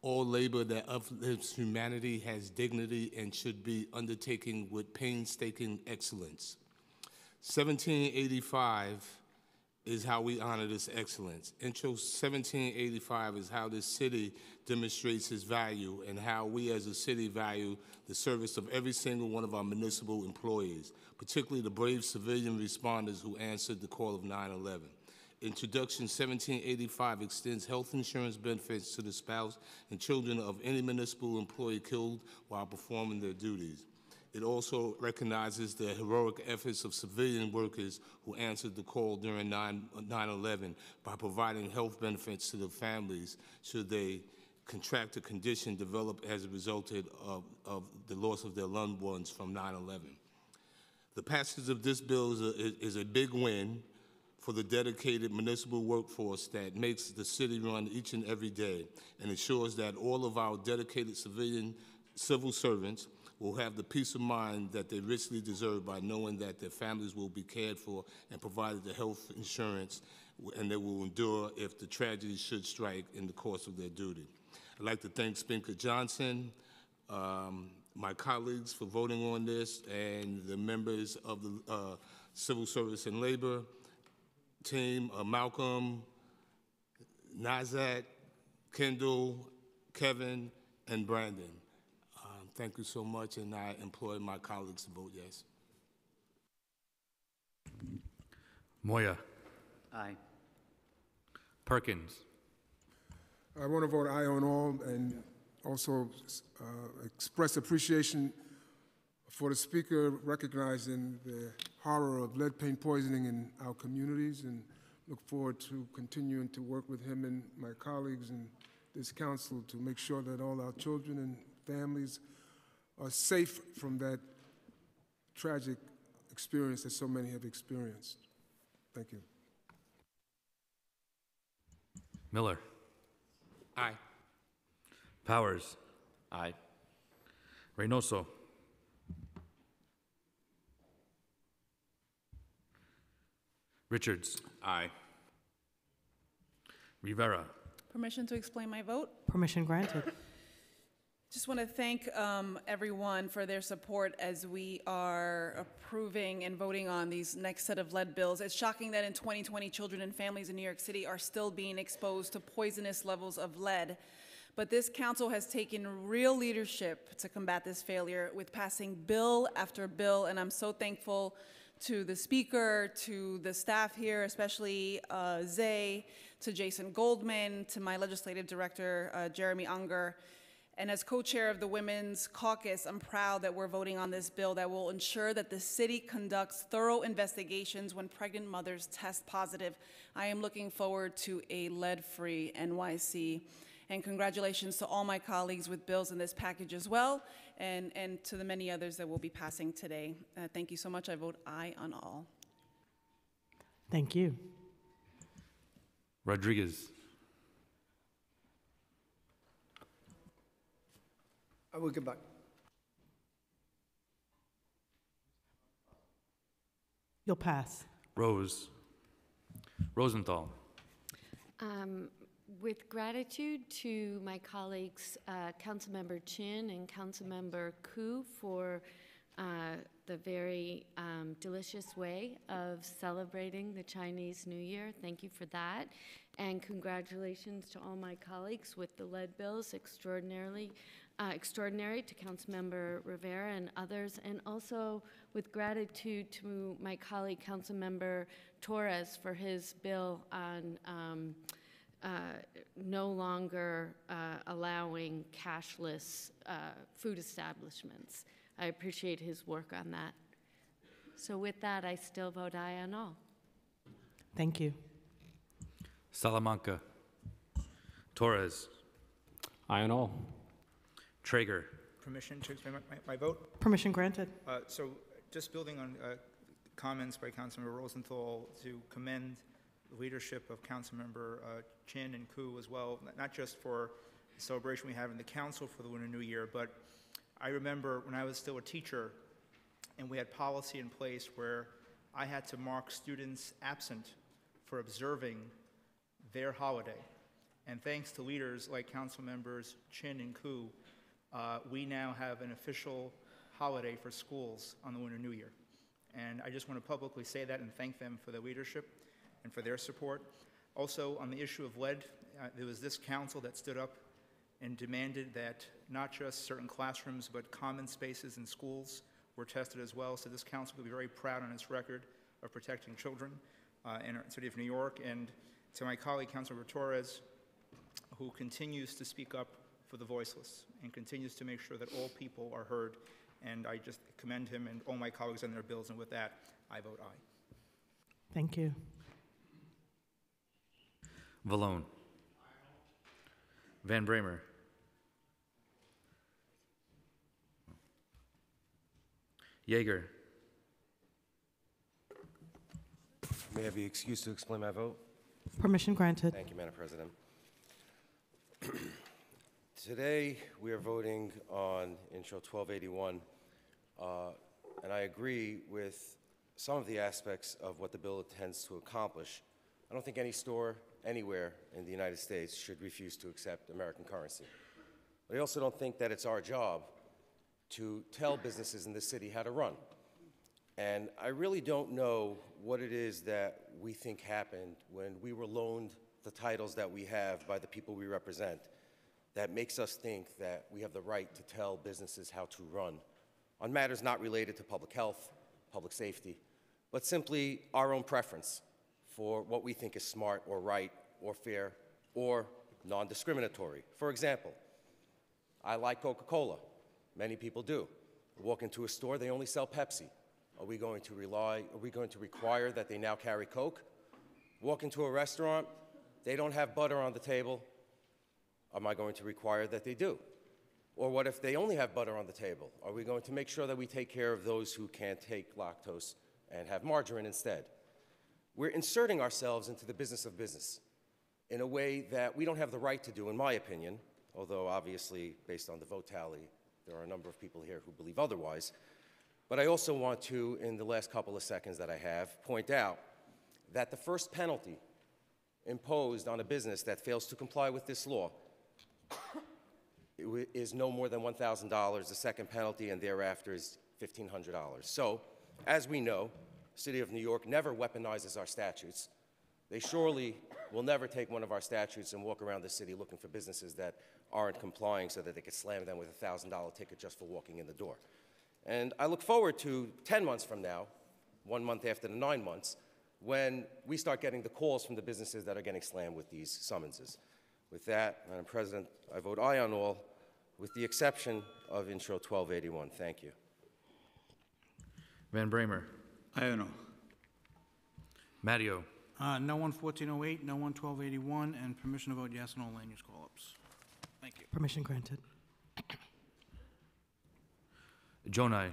all labor that uplifts humanity has dignity and should be undertaken with painstaking excellence. 1785 is how we honor this excellence. Intro 1785 is how this city demonstrates its value and how we as a city value the service of every single one of our municipal employees, particularly the brave civilian responders who answered the call of 9-11. Introduction 1785 extends health insurance benefits to the spouse and children of any municipal employee killed while performing their duties. It also recognizes the heroic efforts of civilian workers who answered the call during 9 11 by providing health benefits to the families should they contract a condition developed as a result of, of the loss of their loved ones from 9 11. The passage of this bill is a, is a big win for the dedicated municipal workforce that makes the city run each and every day and ensures that all of our dedicated civilian civil servants will have the peace of mind that they richly deserve by knowing that their families will be cared for and provided the health insurance and they will endure if the tragedy should strike in the course of their duty. I'd like to thank Speaker Johnson, um, my colleagues for voting on this, and the members of the uh, Civil Service and Labor team, uh, Malcolm, Nuzhat, Kendall, Kevin, and Brandon. Thank you so much, and I implore my colleagues to vote yes. Moya. Aye. Perkins. I want to vote aye on all and also uh, express appreciation for the speaker recognizing the horror of lead paint poisoning in our communities and look forward to continuing to work with him and my colleagues and this council to make sure that all our children and families are safe from that tragic experience that so many have experienced. Thank you. Miller. Aye. Powers. Aye. Reynoso. Richards. Aye. Rivera. Permission to explain my vote? Permission granted. Just want to thank um, everyone for their support as we are approving and voting on these next set of lead bills. It's shocking that in 2020, children and families in New York City are still being exposed to poisonous levels of lead. But this council has taken real leadership to combat this failure with passing bill after bill, and I'm so thankful to the speaker, to the staff here, especially uh, Zay, to Jason Goldman, to my legislative director, uh, Jeremy Unger. And as co-chair of the Women's Caucus, I'm proud that we're voting on this bill that will ensure that the city conducts thorough investigations when pregnant mothers test positive. I am looking forward to a lead-free NYC. And congratulations to all my colleagues with bills in this package as well, and, and to the many others that will be passing today. Uh, thank you so much. I vote aye on all. Thank you. Rodriguez. I will get back. You'll pass. Rose. Rosenthal. Um, With gratitude to my colleagues, uh, Councilmember Chin and Councilmember Ku for uh, the very um, delicious way of celebrating the Chinese New Year. Thank you for that. And congratulations to all my colleagues with the lead bills, extraordinarily uh, extraordinary to Councilmember Rivera and others, and also with gratitude to my colleague Councilmember Torres for his bill on um, uh, no longer uh, allowing cashless uh, food establishments. I appreciate his work on that. So with that, I still vote aye on all. Thank you. Salamanca. Torres. Aye on all. Treyger. Permission to explain my, my, my vote? Permission granted. Uh, so just building on uh, comments by Councilmember Rosenthal to commend the leadership of Councilmember uh, Chin and Ku as well, not- not just for the celebration we have in the council for the Lunar New Year, but I remember when I was still a teacher and we had policy in place where I had to mark students absent for observing their holiday. And thanks to leaders like Council Members Chin and Ku, uh, we now have an official holiday for schools on the Lunar New Year. And I just want to publicly say that and thank them for their leadership and for their support. Also, on the issue of lead, uh, there was this council that stood up and demanded that not just certain classrooms, but common spaces in schools were tested as well. So this council will be very proud on its record of protecting children uh, in our city of New York. And to my colleague, Councilor Torres, who continues to speak up for the voiceless and continues to make sure that all people are heard. And I just commend him and all my colleagues on their bills. And with that, I vote aye. Thank you. Vallone. Van Bramer. Yeger. May I be excused to explain my vote? Permission granted. Thank you, Madam President. Today, we are voting on Intro 1281, uh, and I agree with some of the aspects of what the bill intends to accomplish. I don't think any store anywhere in the United States should refuse to accept American currency. But I also don't think that it's our job to tell businesses in this city how to run. And I really don't know what it is that we think happened when we were loaned the titles that we have by the people we represent that makes us think that we have the right to tell businesses how to run on matters not related to public health, public safety, but simply our own preference for what we think is smart or right or fair or non discriminatory. For example, I like Coca Cola. Many people do. Walk into a store, they only sell Pepsi. Are we going to rely, are we going to require that they now carry Coke? Walk into a restaurant, they don't have butter on the table. Am I going to require that they do? Or what if they only have butter on the table? Are we going to make sure that we take care of those who can't take lactose and have margarine instead? We're inserting ourselves into the business of business in a way that we don't have the right to do, in my opinion, although obviously, based on the vote tally, there are a number of people here who believe otherwise. But I also want to, in the last couple of seconds that I have, point out that the first penalty imposed on a business that fails to comply with this law is no more than $1,000. The second penalty and thereafter is $1,500. So, as we know, City of New York never weaponizes our statutes. They surely will never take one of our statutes and walk around the city looking for businesses that aren't complying so that they could slam them with a $1,000 ticket just for walking in the door. And I look forward to 10 months from now, one month after the nine months, when we start getting the calls from the businesses that are getting slammed with these summonses. With that, Madam President, I vote aye on all, with the exception of Intro 1281. Thank you. Van Bramer. Aye on all. Matteo. Uh, no one 1408, no one 1281, and permission to vote yes on all land use call-ups. Thank you. Permission granted. Gjonaj.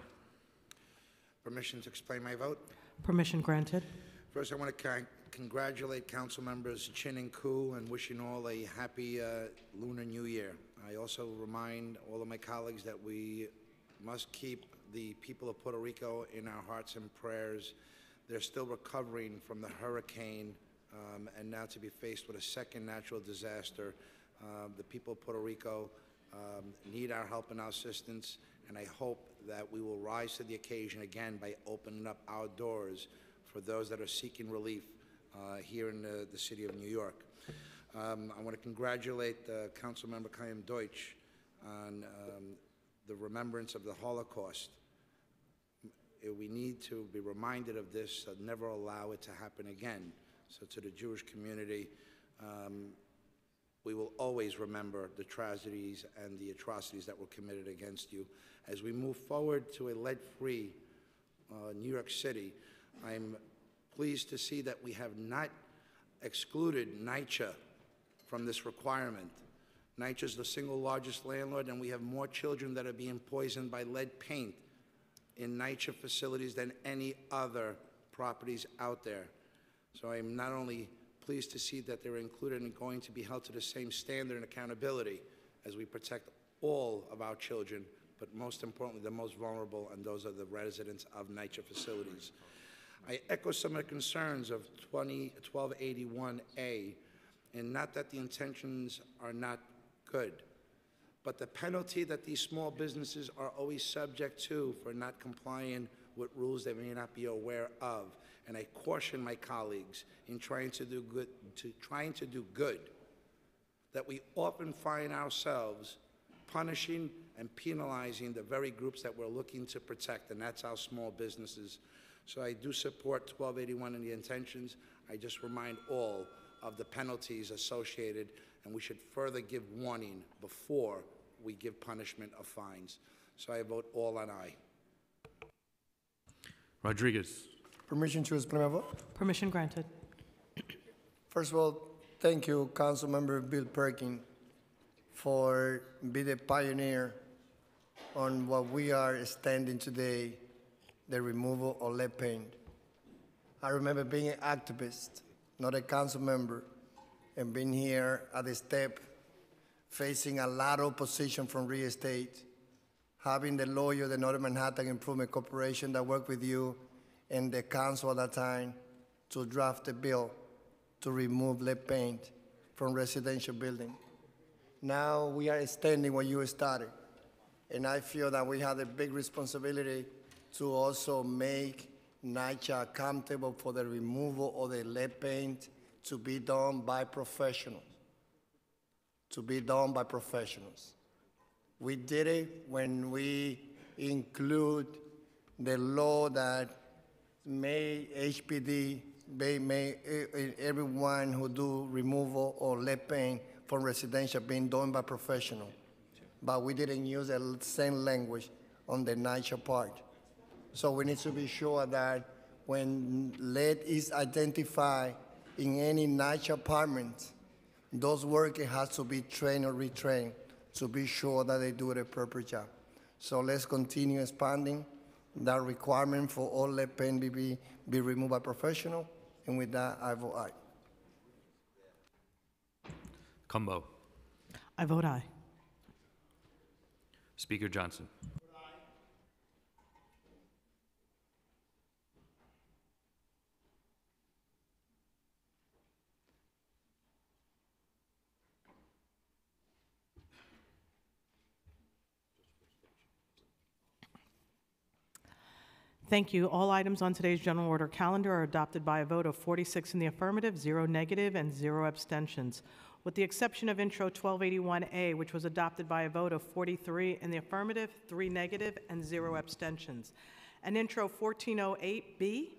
Permission to explain my vote? Permission granted. First, I want to con- congratulate council members Chin and Ku and wishing all a happy uh, Lunar New Year. I also remind all of my colleagues that we must keep the people of Puerto Rico in our hearts and prayers. They're still recovering from the hurricane um, and now to be faced with a second natural disaster. Um, the people of Puerto Rico um, need our help and our assistance, and I hope that we will rise to the occasion again by opening up our doors for those that are seeking relief uh, here in the, the city of New York. Um, I want to congratulate uh, Councilmember Chaim Deutsch on um, the remembrance of the Holocaust. Uh, We need to be reminded of this, uh, never allow it to happen again. So to the Jewish community, um, we will always remember the tragedies and the atrocities that were committed against you. As we move forward to a lead-free uh, New York City, I'm pleased to see that we have not excluded NYCHA from this requirement. NYCHA is the single largest landlord, and we have more children that are being poisoned by lead paint in NYCHA facilities than any other properties out there. So I'm not only pleased to see that they're included and going to be held to the same standard and accountability as we protect all of our children, but most importantly, the most vulnerable, and those are the residents of NYCHA facilities. I echo some of the concerns of 20 1281A, and not that the intentions are not good, but the penalty that these small businesses are always subject to for not complying with rules they may not be aware of. And I caution my colleagues in trying to do good, to trying to do good, that we often find ourselves punishing and penalizing the very groups that we're looking to protect, and that's our small businesses. So I do support 1281 and the intentions. I just remind all of the penalties associated, and we should further give warning before we give punishment of fines. So I vote all on aye. Rodriguez. Permission to explain my vote? Permission granted. First of all, thank you, Councilmember Bill Perkin, for being the pioneer on what we are standing today, the removal of lead paint. I remember being an activist, not a council member, and being here at the step, facing a lot of opposition from real estate, having the lawyer, the Northern Manhattan Improvement Corporation that worked with you and the council at that time to draft a bill to remove lead paint from residential building. Now we are extending what you started, and I feel that we have a big responsibility to also make NYCHA accountable for the removal of the lead paint to be done by professionals. To be done by professionals. We did it when we include the law that may HPD, may, may everyone who do removal or lead paint from residential being done by professional. But we didn't use the same language on the NYCHA part. So we need to be sure that when lead is identified in any NYCHA apartment, those workers have to be trained or retrained to be sure that they do the proper job. So let's continue expanding that requirement for all lead paint be, be, be removed by professional. And with that, I vote aye. Cumbo. I vote aye. Speaker Johnson. Thank you. All items on today's general order calendar are adopted by a vote of 46 in the affirmative, zero negative, and zero abstentions, with the exception of Intro 1281A, which was adopted by a vote of 43 in the affirmative, three negative, and zero abstentions, and Intro 1408B,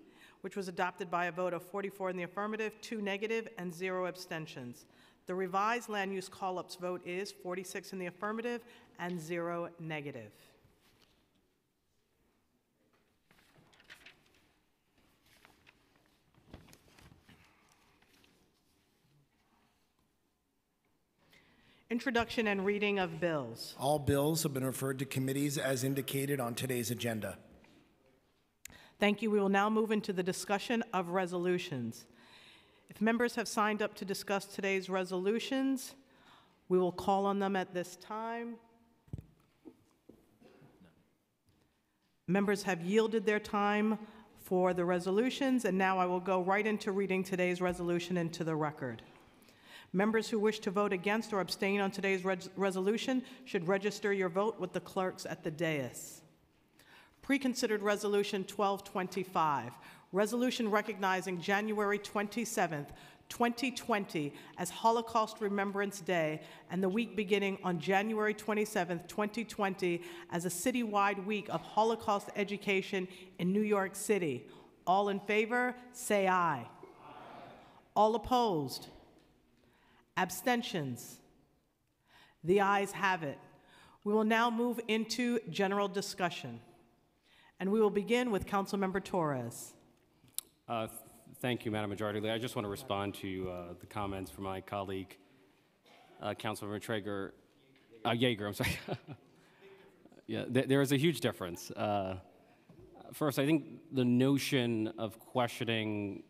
which was adopted by a vote of 44 in the affirmative, two negative, and zero abstentions. The revised land use call-ups vote is 46 in the affirmative and zero negative. Introduction and reading of bills. All bills have been referred to committees as indicated on today's agenda. Thank you. We will now move into the discussion of resolutions. If members have signed up to discuss today's resolutions, we will call on them at this time. Members have yielded their time for the resolutions, and now I will go right into reading today's resolution into the record. Members who wish to vote against or abstain on today's res- resolution should register your vote with the clerks at the dais. Pre-considered Resolution 1225, resolution recognizing January 27th, 2020 as Holocaust Remembrance Day and the week beginning on January 27, 2020 as a citywide week of Holocaust education in New York City. All in favor, say aye. All opposed? Abstentions? The ayes have it. We will now move into general discussion. And we will begin with Councilmember Torres. Uh, th- Thank you, Madam Majority Leader. I just want to respond to uh, the comments from my colleague, uh, Councilmember Treyger, uh, I'm sorry. yeah, th- there is a huge difference. Uh, first, I think the notion of questioning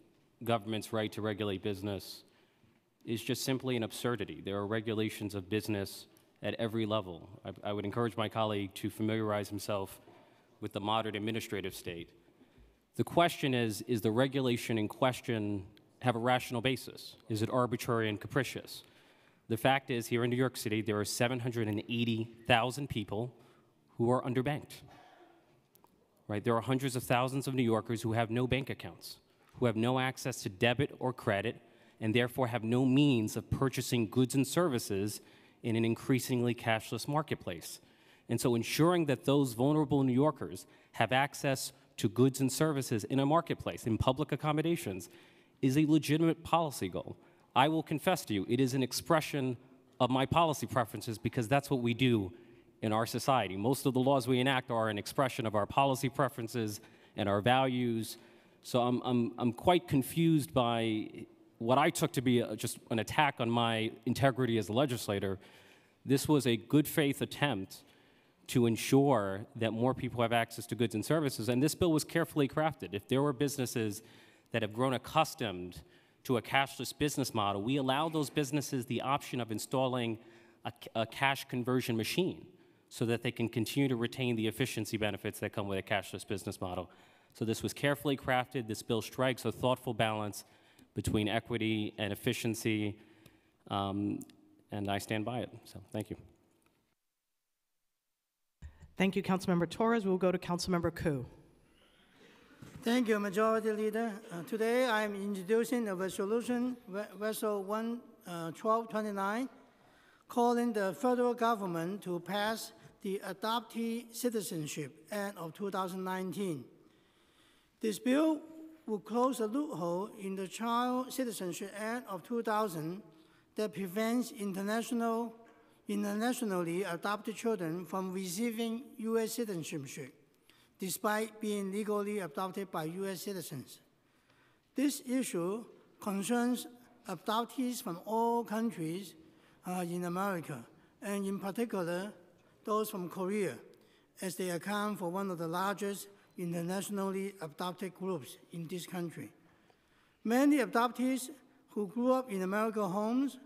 government's right to regulate business is just simply an absurdity. There are regulations of business at every level. I, I would encourage my colleague to familiarize himself with the modern administrative state. The question is is the regulation in question have a rational basis? Is it arbitrary and capricious? The fact is, here in New York City, there are 780,000 people who are underbanked. Right? There are hundreds of thousands of New Yorkers who have no bank accounts, who have no access to debit or credit, and therefore have no means of purchasing goods and services in an increasingly cashless marketplace. And so ensuring that those vulnerable New Yorkers have access to goods and services in a marketplace, in public accommodations, is a legitimate policy goal. I will confess to you, it is an expression of my policy preferences because that's what we do in our society. Most of the laws we enact are an expression of our policy preferences and our values. So I'm, I'm, I'm quite confused by what I took to be a, just an attack on my integrity as a legislator. This was a good faith attempt to ensure that more people have access to goods and services. And this bill was carefully crafted. If there were businesses that have grown accustomed to a cashless business model, we allow those businesses the option of installing a, a cash conversion machine so that they can continue to retain the efficiency benefits that come with a cashless business model. So this was carefully crafted. This bill strikes a thoughtful balance between equity and efficiency, um, and I stand by it. So thank you. Thank you, Councilmember Torres. We'll go to Councilmember Ku. Thank you, Majority Leader. Uh, today I am introducing a resolution, Re- Resol 1 uh, 1229, calling the federal government to pass the Adoptee Citizenship Act of 2019. This bill will close a loophole in the Child Citizenship Act of 2000 that prevents international, internationally adopted children from receiving U.S. citizenship despite being legally adopted by U.S. citizens. This issue concerns adoptees from all countries uh, in America, and in particular, those from Korea, as they account for one of the largest internationally adopted groups in this country. Many adoptees who grew up in American homes,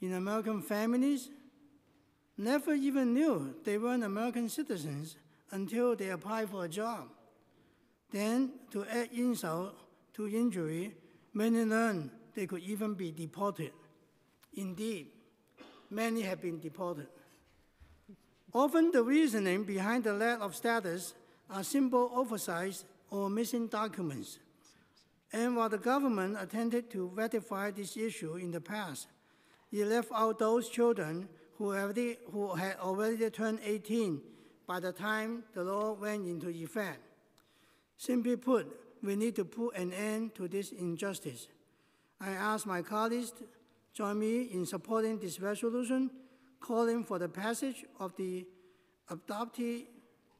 in American families, never even knew they weren't American citizens until they applied for a job. Then, to add insult to injury, many learn they could even be deported. Indeed, many have been deported. Often, the reasoning behind the lack of status are simple oversights or missing documents. And while the government attempted to rectify this issue in the past, it left out those children who, already, who had already turned 18 by the time the law went into effect. Simply put, we need to put an end to this injustice. I ask my colleagues to join me in supporting this resolution, calling for the passage of the Adoptee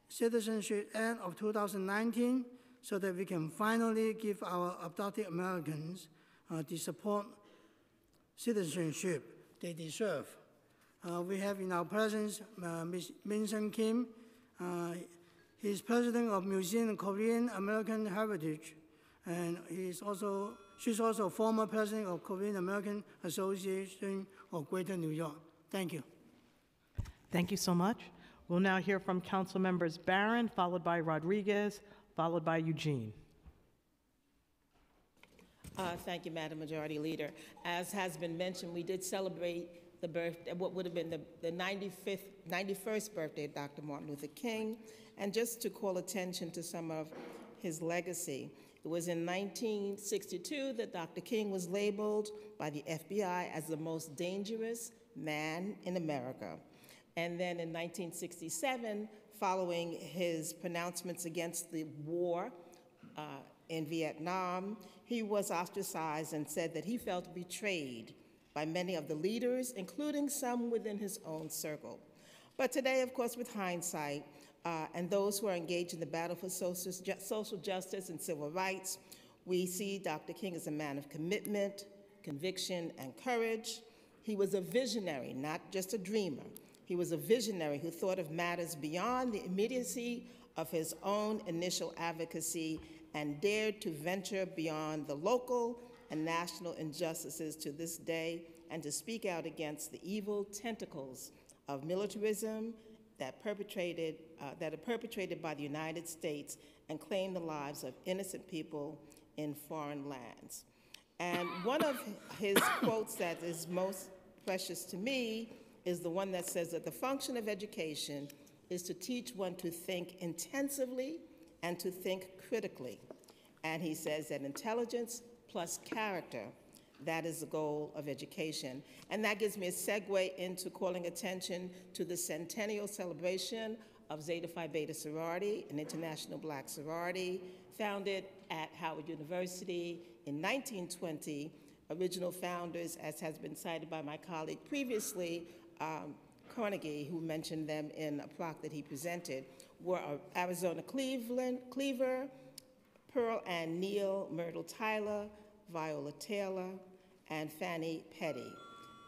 Citizenship Act of 2019 so that we can finally give our adopted Americans uh, the support citizenship they deserve. Uh, we have in our presence uh, Ms. Minson Kim. Uh, he's president of Museum of Korean American Heritage, and he's also, she's also former president of Korean American Association of Greater New York. Thank you. Thank you so much. We'll now hear from Council Members Barron, followed by Rodriguez, followed by Eugene. Uh, Thank you, Madam Majority Leader. As has been mentioned, we did celebrate the birth, what would have been the the 95th, 91st birthday of Dr. Martin Luther King. And just to call attention to some of his legacy, it was in 1962 that Dr. King was labeled by the FBI as the most dangerous man in America. And then in 1967, following his pronouncements against the war uh, in Vietnam, he was ostracized and said that he felt betrayed by many of the leaders, including some within his own circle. But today, of course, with hindsight, uh, and those who are engaged in the battle for social, social justice and civil rights, we see Dr. King as a man of commitment, conviction, and courage. He was a visionary, not just a dreamer. He was a visionary who thought of matters beyond the immediacy of his own initial advocacy and dared to venture beyond the local and national injustices to this day and to speak out against the evil tentacles of militarism that perpetrated uh, that are perpetrated by the United States and claim the lives of innocent people in foreign lands. And one of his quotes that is most precious to me is the one that says that the function of education is to teach one to think intensively and to think critically. And he says that intelligence plus character, that is the goal of education. And that gives me a segue into calling attention to the centennial celebration of Zeta Phi Beta Sorority, an international black sorority founded at Howard University in 1920. Original founders, as has been cited by my colleague previously, um, Cornegy, who mentioned them in a plaque that he presented, were uh, Arizona Cleveland, Cleaver, Pearl Ann Neal, Myrtle Tyler, Viola Taylor, and Fanny Petty.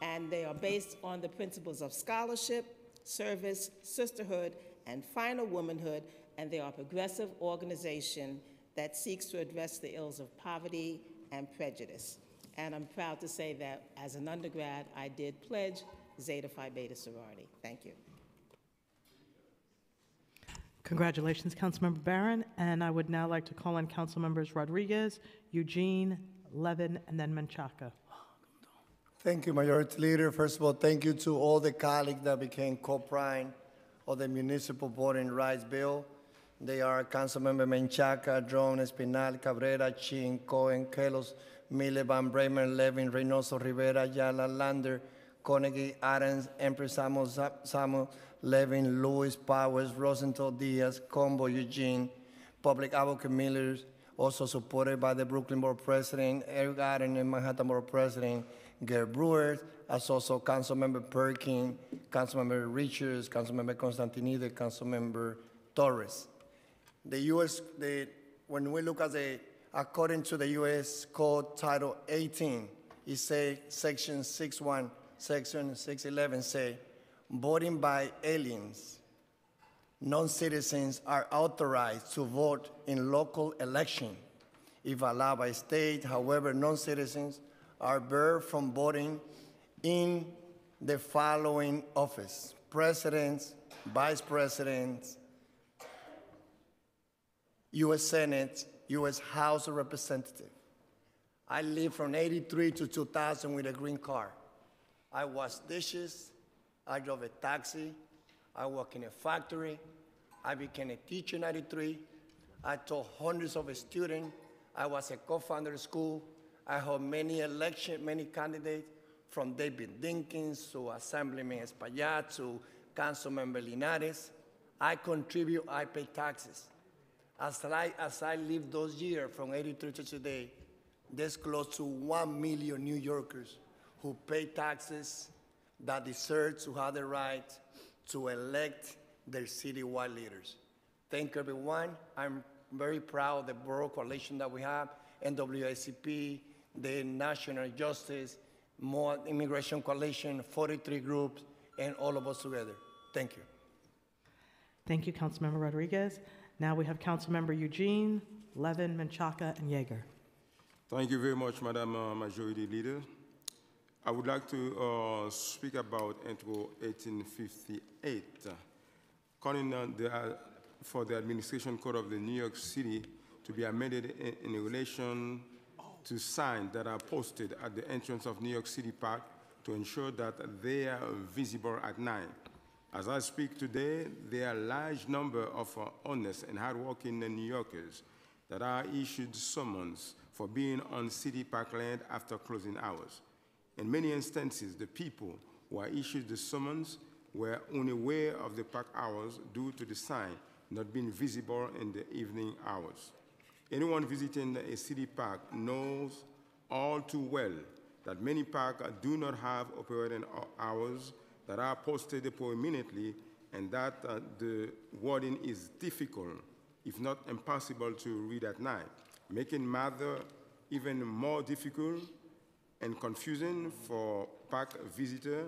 And they are based on the principles of scholarship, service, sisterhood, and final womanhood, and they are a progressive organization that seeks to address the ills of poverty and prejudice. And I'm proud to say that as an undergrad, I did pledge Zeta Phi Beta sorority. Thank you. Congratulations, Councilmember Barron. And I would now like to call on Councilmembers Rodriguez, Eugene, Levin, and then Menchaca. Thank you, Majority Leader. First of all, thank you to all the colleagues that became co-prime of the Municipal Voting Rights Bill. They are Councilmember Menchaca, Dromm, Espinal, Cabrera, Chin, Cohen, Kallos, Mille, Van Bramer, Levin, Reynoso, Rivera, Ayala, Lander, Cornegy, Adams, Ampry Samuel, Samuel, Levin, Louis, Powers, Rosenthal, Diaz, Cumbo, Eugene, Public Advocate Millers, also supported by the Brooklyn Borough President, Eric Adams, and Manhattan Borough President, Gale Brewer, as also Councilmember Perkin, Councilmember Richards, Councilmember Constantinides, Councilmember Torres. The U.S. The, when we look at the according to the U.S. Code Title 18, it says Section 61, Section 611 say voting by aliens, non-citizens are authorized to vote in local election if allowed by state. However, non-citizens are barred from voting in the following office: presidents, vice presidents, U.S. Senate, U.S. House of Representatives. I lived from 83 to 2000 with a green car. I washed dishes, I drove a taxi, I worked in a factory, I became a teacher in 93, I taught hundreds of students, I was a co-founder of school, I held many election, many candidates, from David Dinkins to Assemblyman Espaillat to Councilmember Linares. I contribute, I pay taxes. As I, as I lived those years from 83 to today, there's close to 1 million New Yorkers who pay taxes that deserve to have the right to elect their citywide leaders. Thank you, everyone. I'm very proud of the borough coalition that we have, NAACP, the National Justice, more Immigration Coalition, 43 groups, and all of us together. Thank you. Thank you, Councilmember Rodriguez. Now we have Councilmember Eugene, Levin, Menchaca, and Yeger. Thank you very much, Madam uh, Majority Leader. I would like to uh, speak about Intro 1858. Calling the uh, for the administration code of the New York City to be amended in, in relation to signs that are posted at the entrance of New York City Park to ensure that they are visible at night. As I speak today, there are a large number of uh, honest and hardworking New Yorkers that are issued summons for being on city park land after closing hours. In many instances, the people who are issued the summons were unaware of the park hours due to the sign not being visible in the evening hours. Anyone visiting a city park knows all too well that many parks do not have operating hours that are posted prominently and that uh, the wording is difficult, if not impossible, to read at night, making matter even more difficult and confusing for park visitor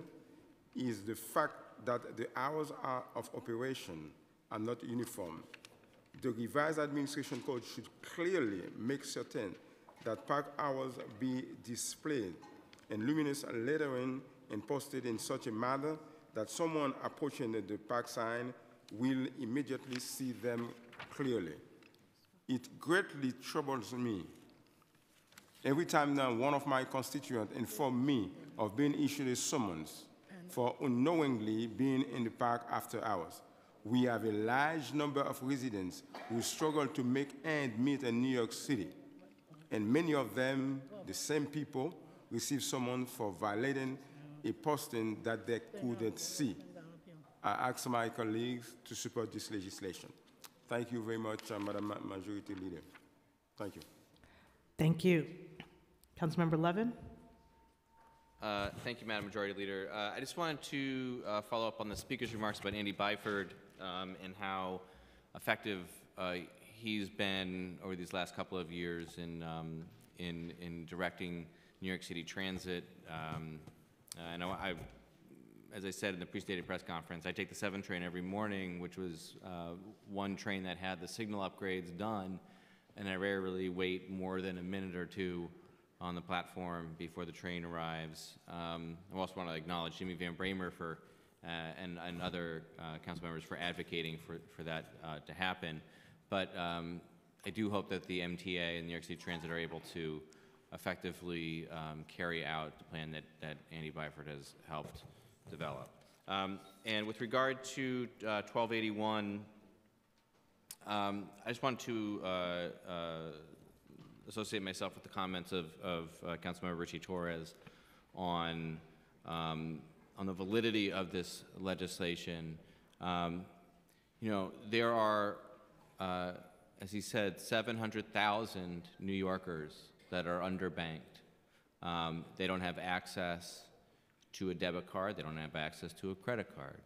is the fact that the hours of operation are not uniform. The revised administration code should clearly make certain that park hours be displayed in luminous lettering and posted in such a manner that someone approaching the park sign will immediately see them clearly. It greatly troubles me every time now one of my constituents inform me of being issued a summons for unknowingly being in the park after hours. We have a large number of residents who struggle to make ends meet in New York City. And many of them, the same people, receive summons for violating a posting that they couldn't see. I ask my colleagues to support this legislation. Thank you very much, uh, Madam Majority Leader. Thank you. Thank you. Councilmember Levin? Uh, Thank you, Madam Majority Leader. Uh, I just wanted to uh, follow up on the Speaker's remarks about Andy Byford um, and how effective uh, he's been over these last couple of years in, um, in, in directing New York City Transit. Um, I I, as I said in the pre-stated press conference, I take the 7 train every morning, which was uh, one train that had the signal upgrades done, and I rarely wait more than a minute or two on the platform before the train arrives. Um, I also want to acknowledge Jimmy Van Bramer for, uh, and, and other uh, council members for advocating for, for that uh, to happen. But um, I do hope that the MTA and New York City Transit are able to effectively um, carry out the plan that, that Andy Byford has helped develop. Um, and with regard to uh, 1281, um, I just want to uh, uh, associate myself with the comments of, of uh, Councilmember Richie Torres on, um, on the validity of this legislation. Um, you know, there are, uh, as he said, 700,000 New Yorkers that are underbanked. Um, they don't have access to a debit card. They don't have access to a credit card.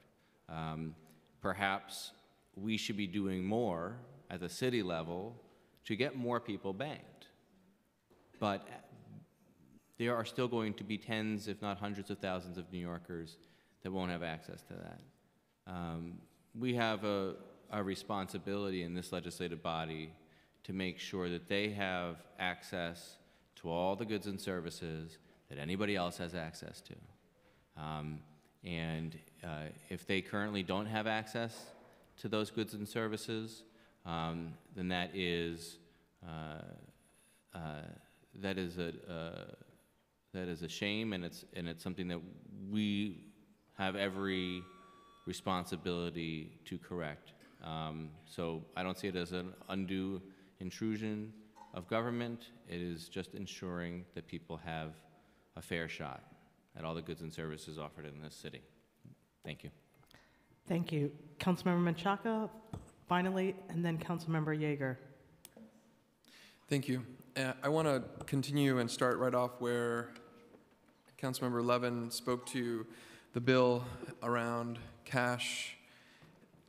Um, perhaps we should be doing more at the city level to get more people banked. But there are still going to be tens, if not hundreds of thousands of New Yorkers that won't have access to that. Um, we have a, a responsibility in this legislative body to make sure that they have access to all the goods and services that anybody else has access to. Um, and uh, if they currently don't have access to those goods and services, um, then that is uh, uh, that is a uh, that is a shame, and it's and it's something that we have every responsibility to correct. Um, so I don't see it as an undue intrusion of government. It is just ensuring that people have a fair shot at all the goods and services offered in this city. Thank you. Thank you. Councilmember Menchaca, finally, and then Councilmember Yeger. Thank you. Uh, I want to continue and start right off where Councilmember Levin spoke to the bill around cash,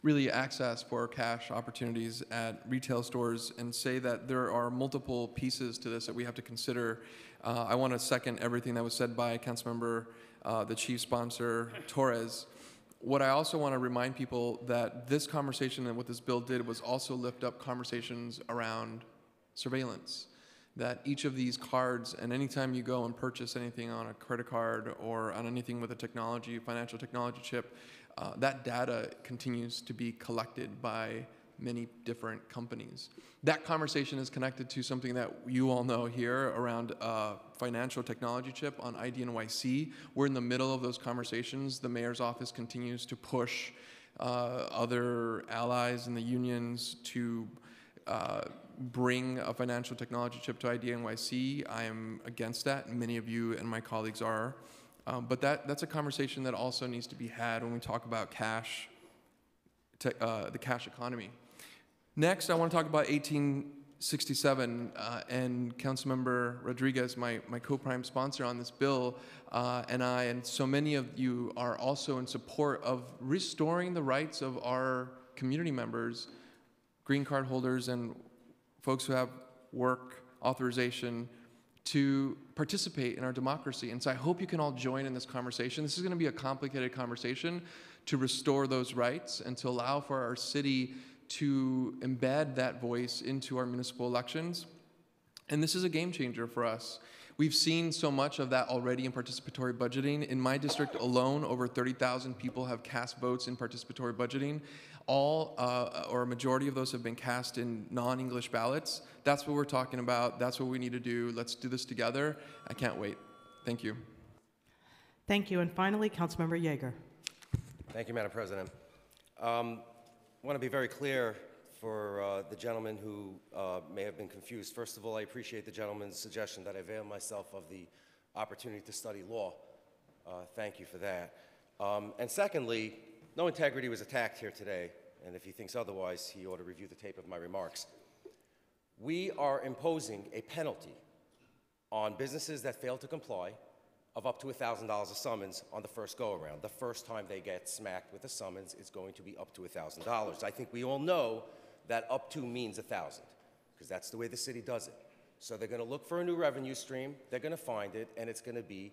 really access for cash opportunities at retail stores, and say that there are multiple pieces to this that we have to consider. Uh, I want to second everything that was said by Councilmember, uh, the chief sponsor, Torres. What I also want to remind people that this conversation and what this bill did was also lift up conversations around surveillance. That each of these cards, and anytime you go and purchase anything on a credit card or on anything with a technology, financial technology chip, uh, that data continues to be collected by many different companies. That conversation is connected to something that you all know here around uh, financial technology chip on IDNYC. We're in the middle of those conversations. The mayor's office continues to push uh, other allies in the unions to uh, bring a financial technology chip to IDNYC. I am against that, many of you and my colleagues are. Um, but that, that's a conversation that also needs to be had when we talk about cash, uh, the cash economy. Next, I want to talk about 1867 uh, and Councilmember Rodriguez, my, my co-prime sponsor on this bill, uh, and I, and so many of you are also in support of restoring the rights of our community members, green card holders, and folks who have work authorization to participate in our democracy. And so I hope you can all join in this conversation. This is going to be a complicated conversation to restore those rights and to allow for our city to embed that voice into our municipal elections. And this is a game changer for us. We've seen so much of that already in participatory budgeting. In my district alone, over 30,000 people have cast votes in participatory budgeting. All uh, or a majority of those have been cast in non English ballots. That's what we're talking about. That's what we need to do. Let's do this together. I can't wait. Thank you. Thank you. And finally, Councilmember Yeger. Thank you, Madam President. Um, I want to be very clear for uh, the gentleman who uh, may have been confused. First of all, I appreciate the gentleman's suggestion that I avail myself of the opportunity to study law. Uh, thank you for that. Um, and secondly, no integrity was attacked here today, and if he thinks otherwise, he ought to review the tape of my remarks. We are imposing a penalty on businesses that fail to comply of up to $1,000 a summons on the first go around. The first time they get smacked with a summons, it's going to be up to $1,000. I think we all know that up to means 1,000 because that's the way the city does it. So they're going to look for a new revenue stream, they're going to find it, and it's going to be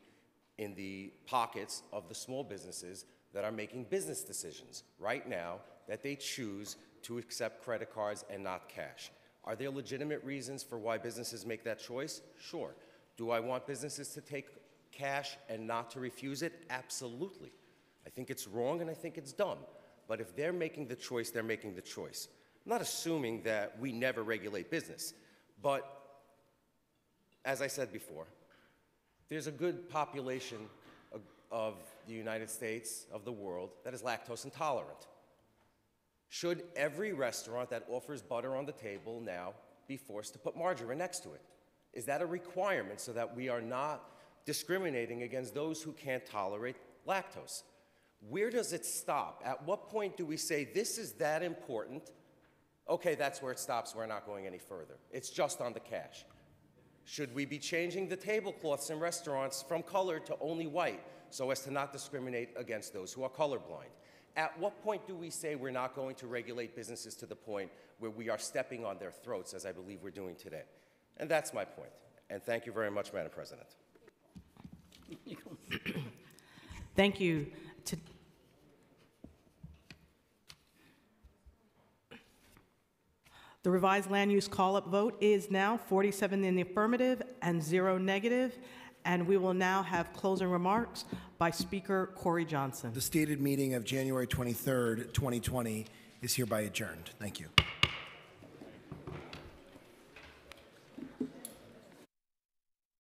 in the pockets of the small businesses that are making business decisions right now that they choose to accept credit cards and not cash. Are there legitimate reasons for why businesses make that choice? Sure. Do I want businesses to take cash and not to refuse it? Absolutely. I think it's wrong and I think it's dumb. But if they're making the choice, they're making the choice. I'm not assuming that we never regulate business, but as I said before, there's a good population of the United States, of the world, that is lactose intolerant. Should every restaurant that offers butter on the table now be forced to put margarine next to it? Is that a requirement so that we are not discriminating against those who can't tolerate lactose? Where does it stop? At what point do we say this is that important? Okay, that's where it stops. We're not going any further. It's just on the cash. Should we be changing the tablecloths in restaurants from color to only white so as to not discriminate against those who are colorblind? At what point do we say we're not going to regulate businesses to the point where we are stepping on their throats, as I believe we're doing today? And that's my point. And thank you very much, Madam President. Thank you. To- The revised land use call-up vote is now 47 in the affirmative and zero negative, and we will now have closing remarks by Speaker Corey Johnson. The stated meeting of January 23rd, 2020 is hereby adjourned. Thank you.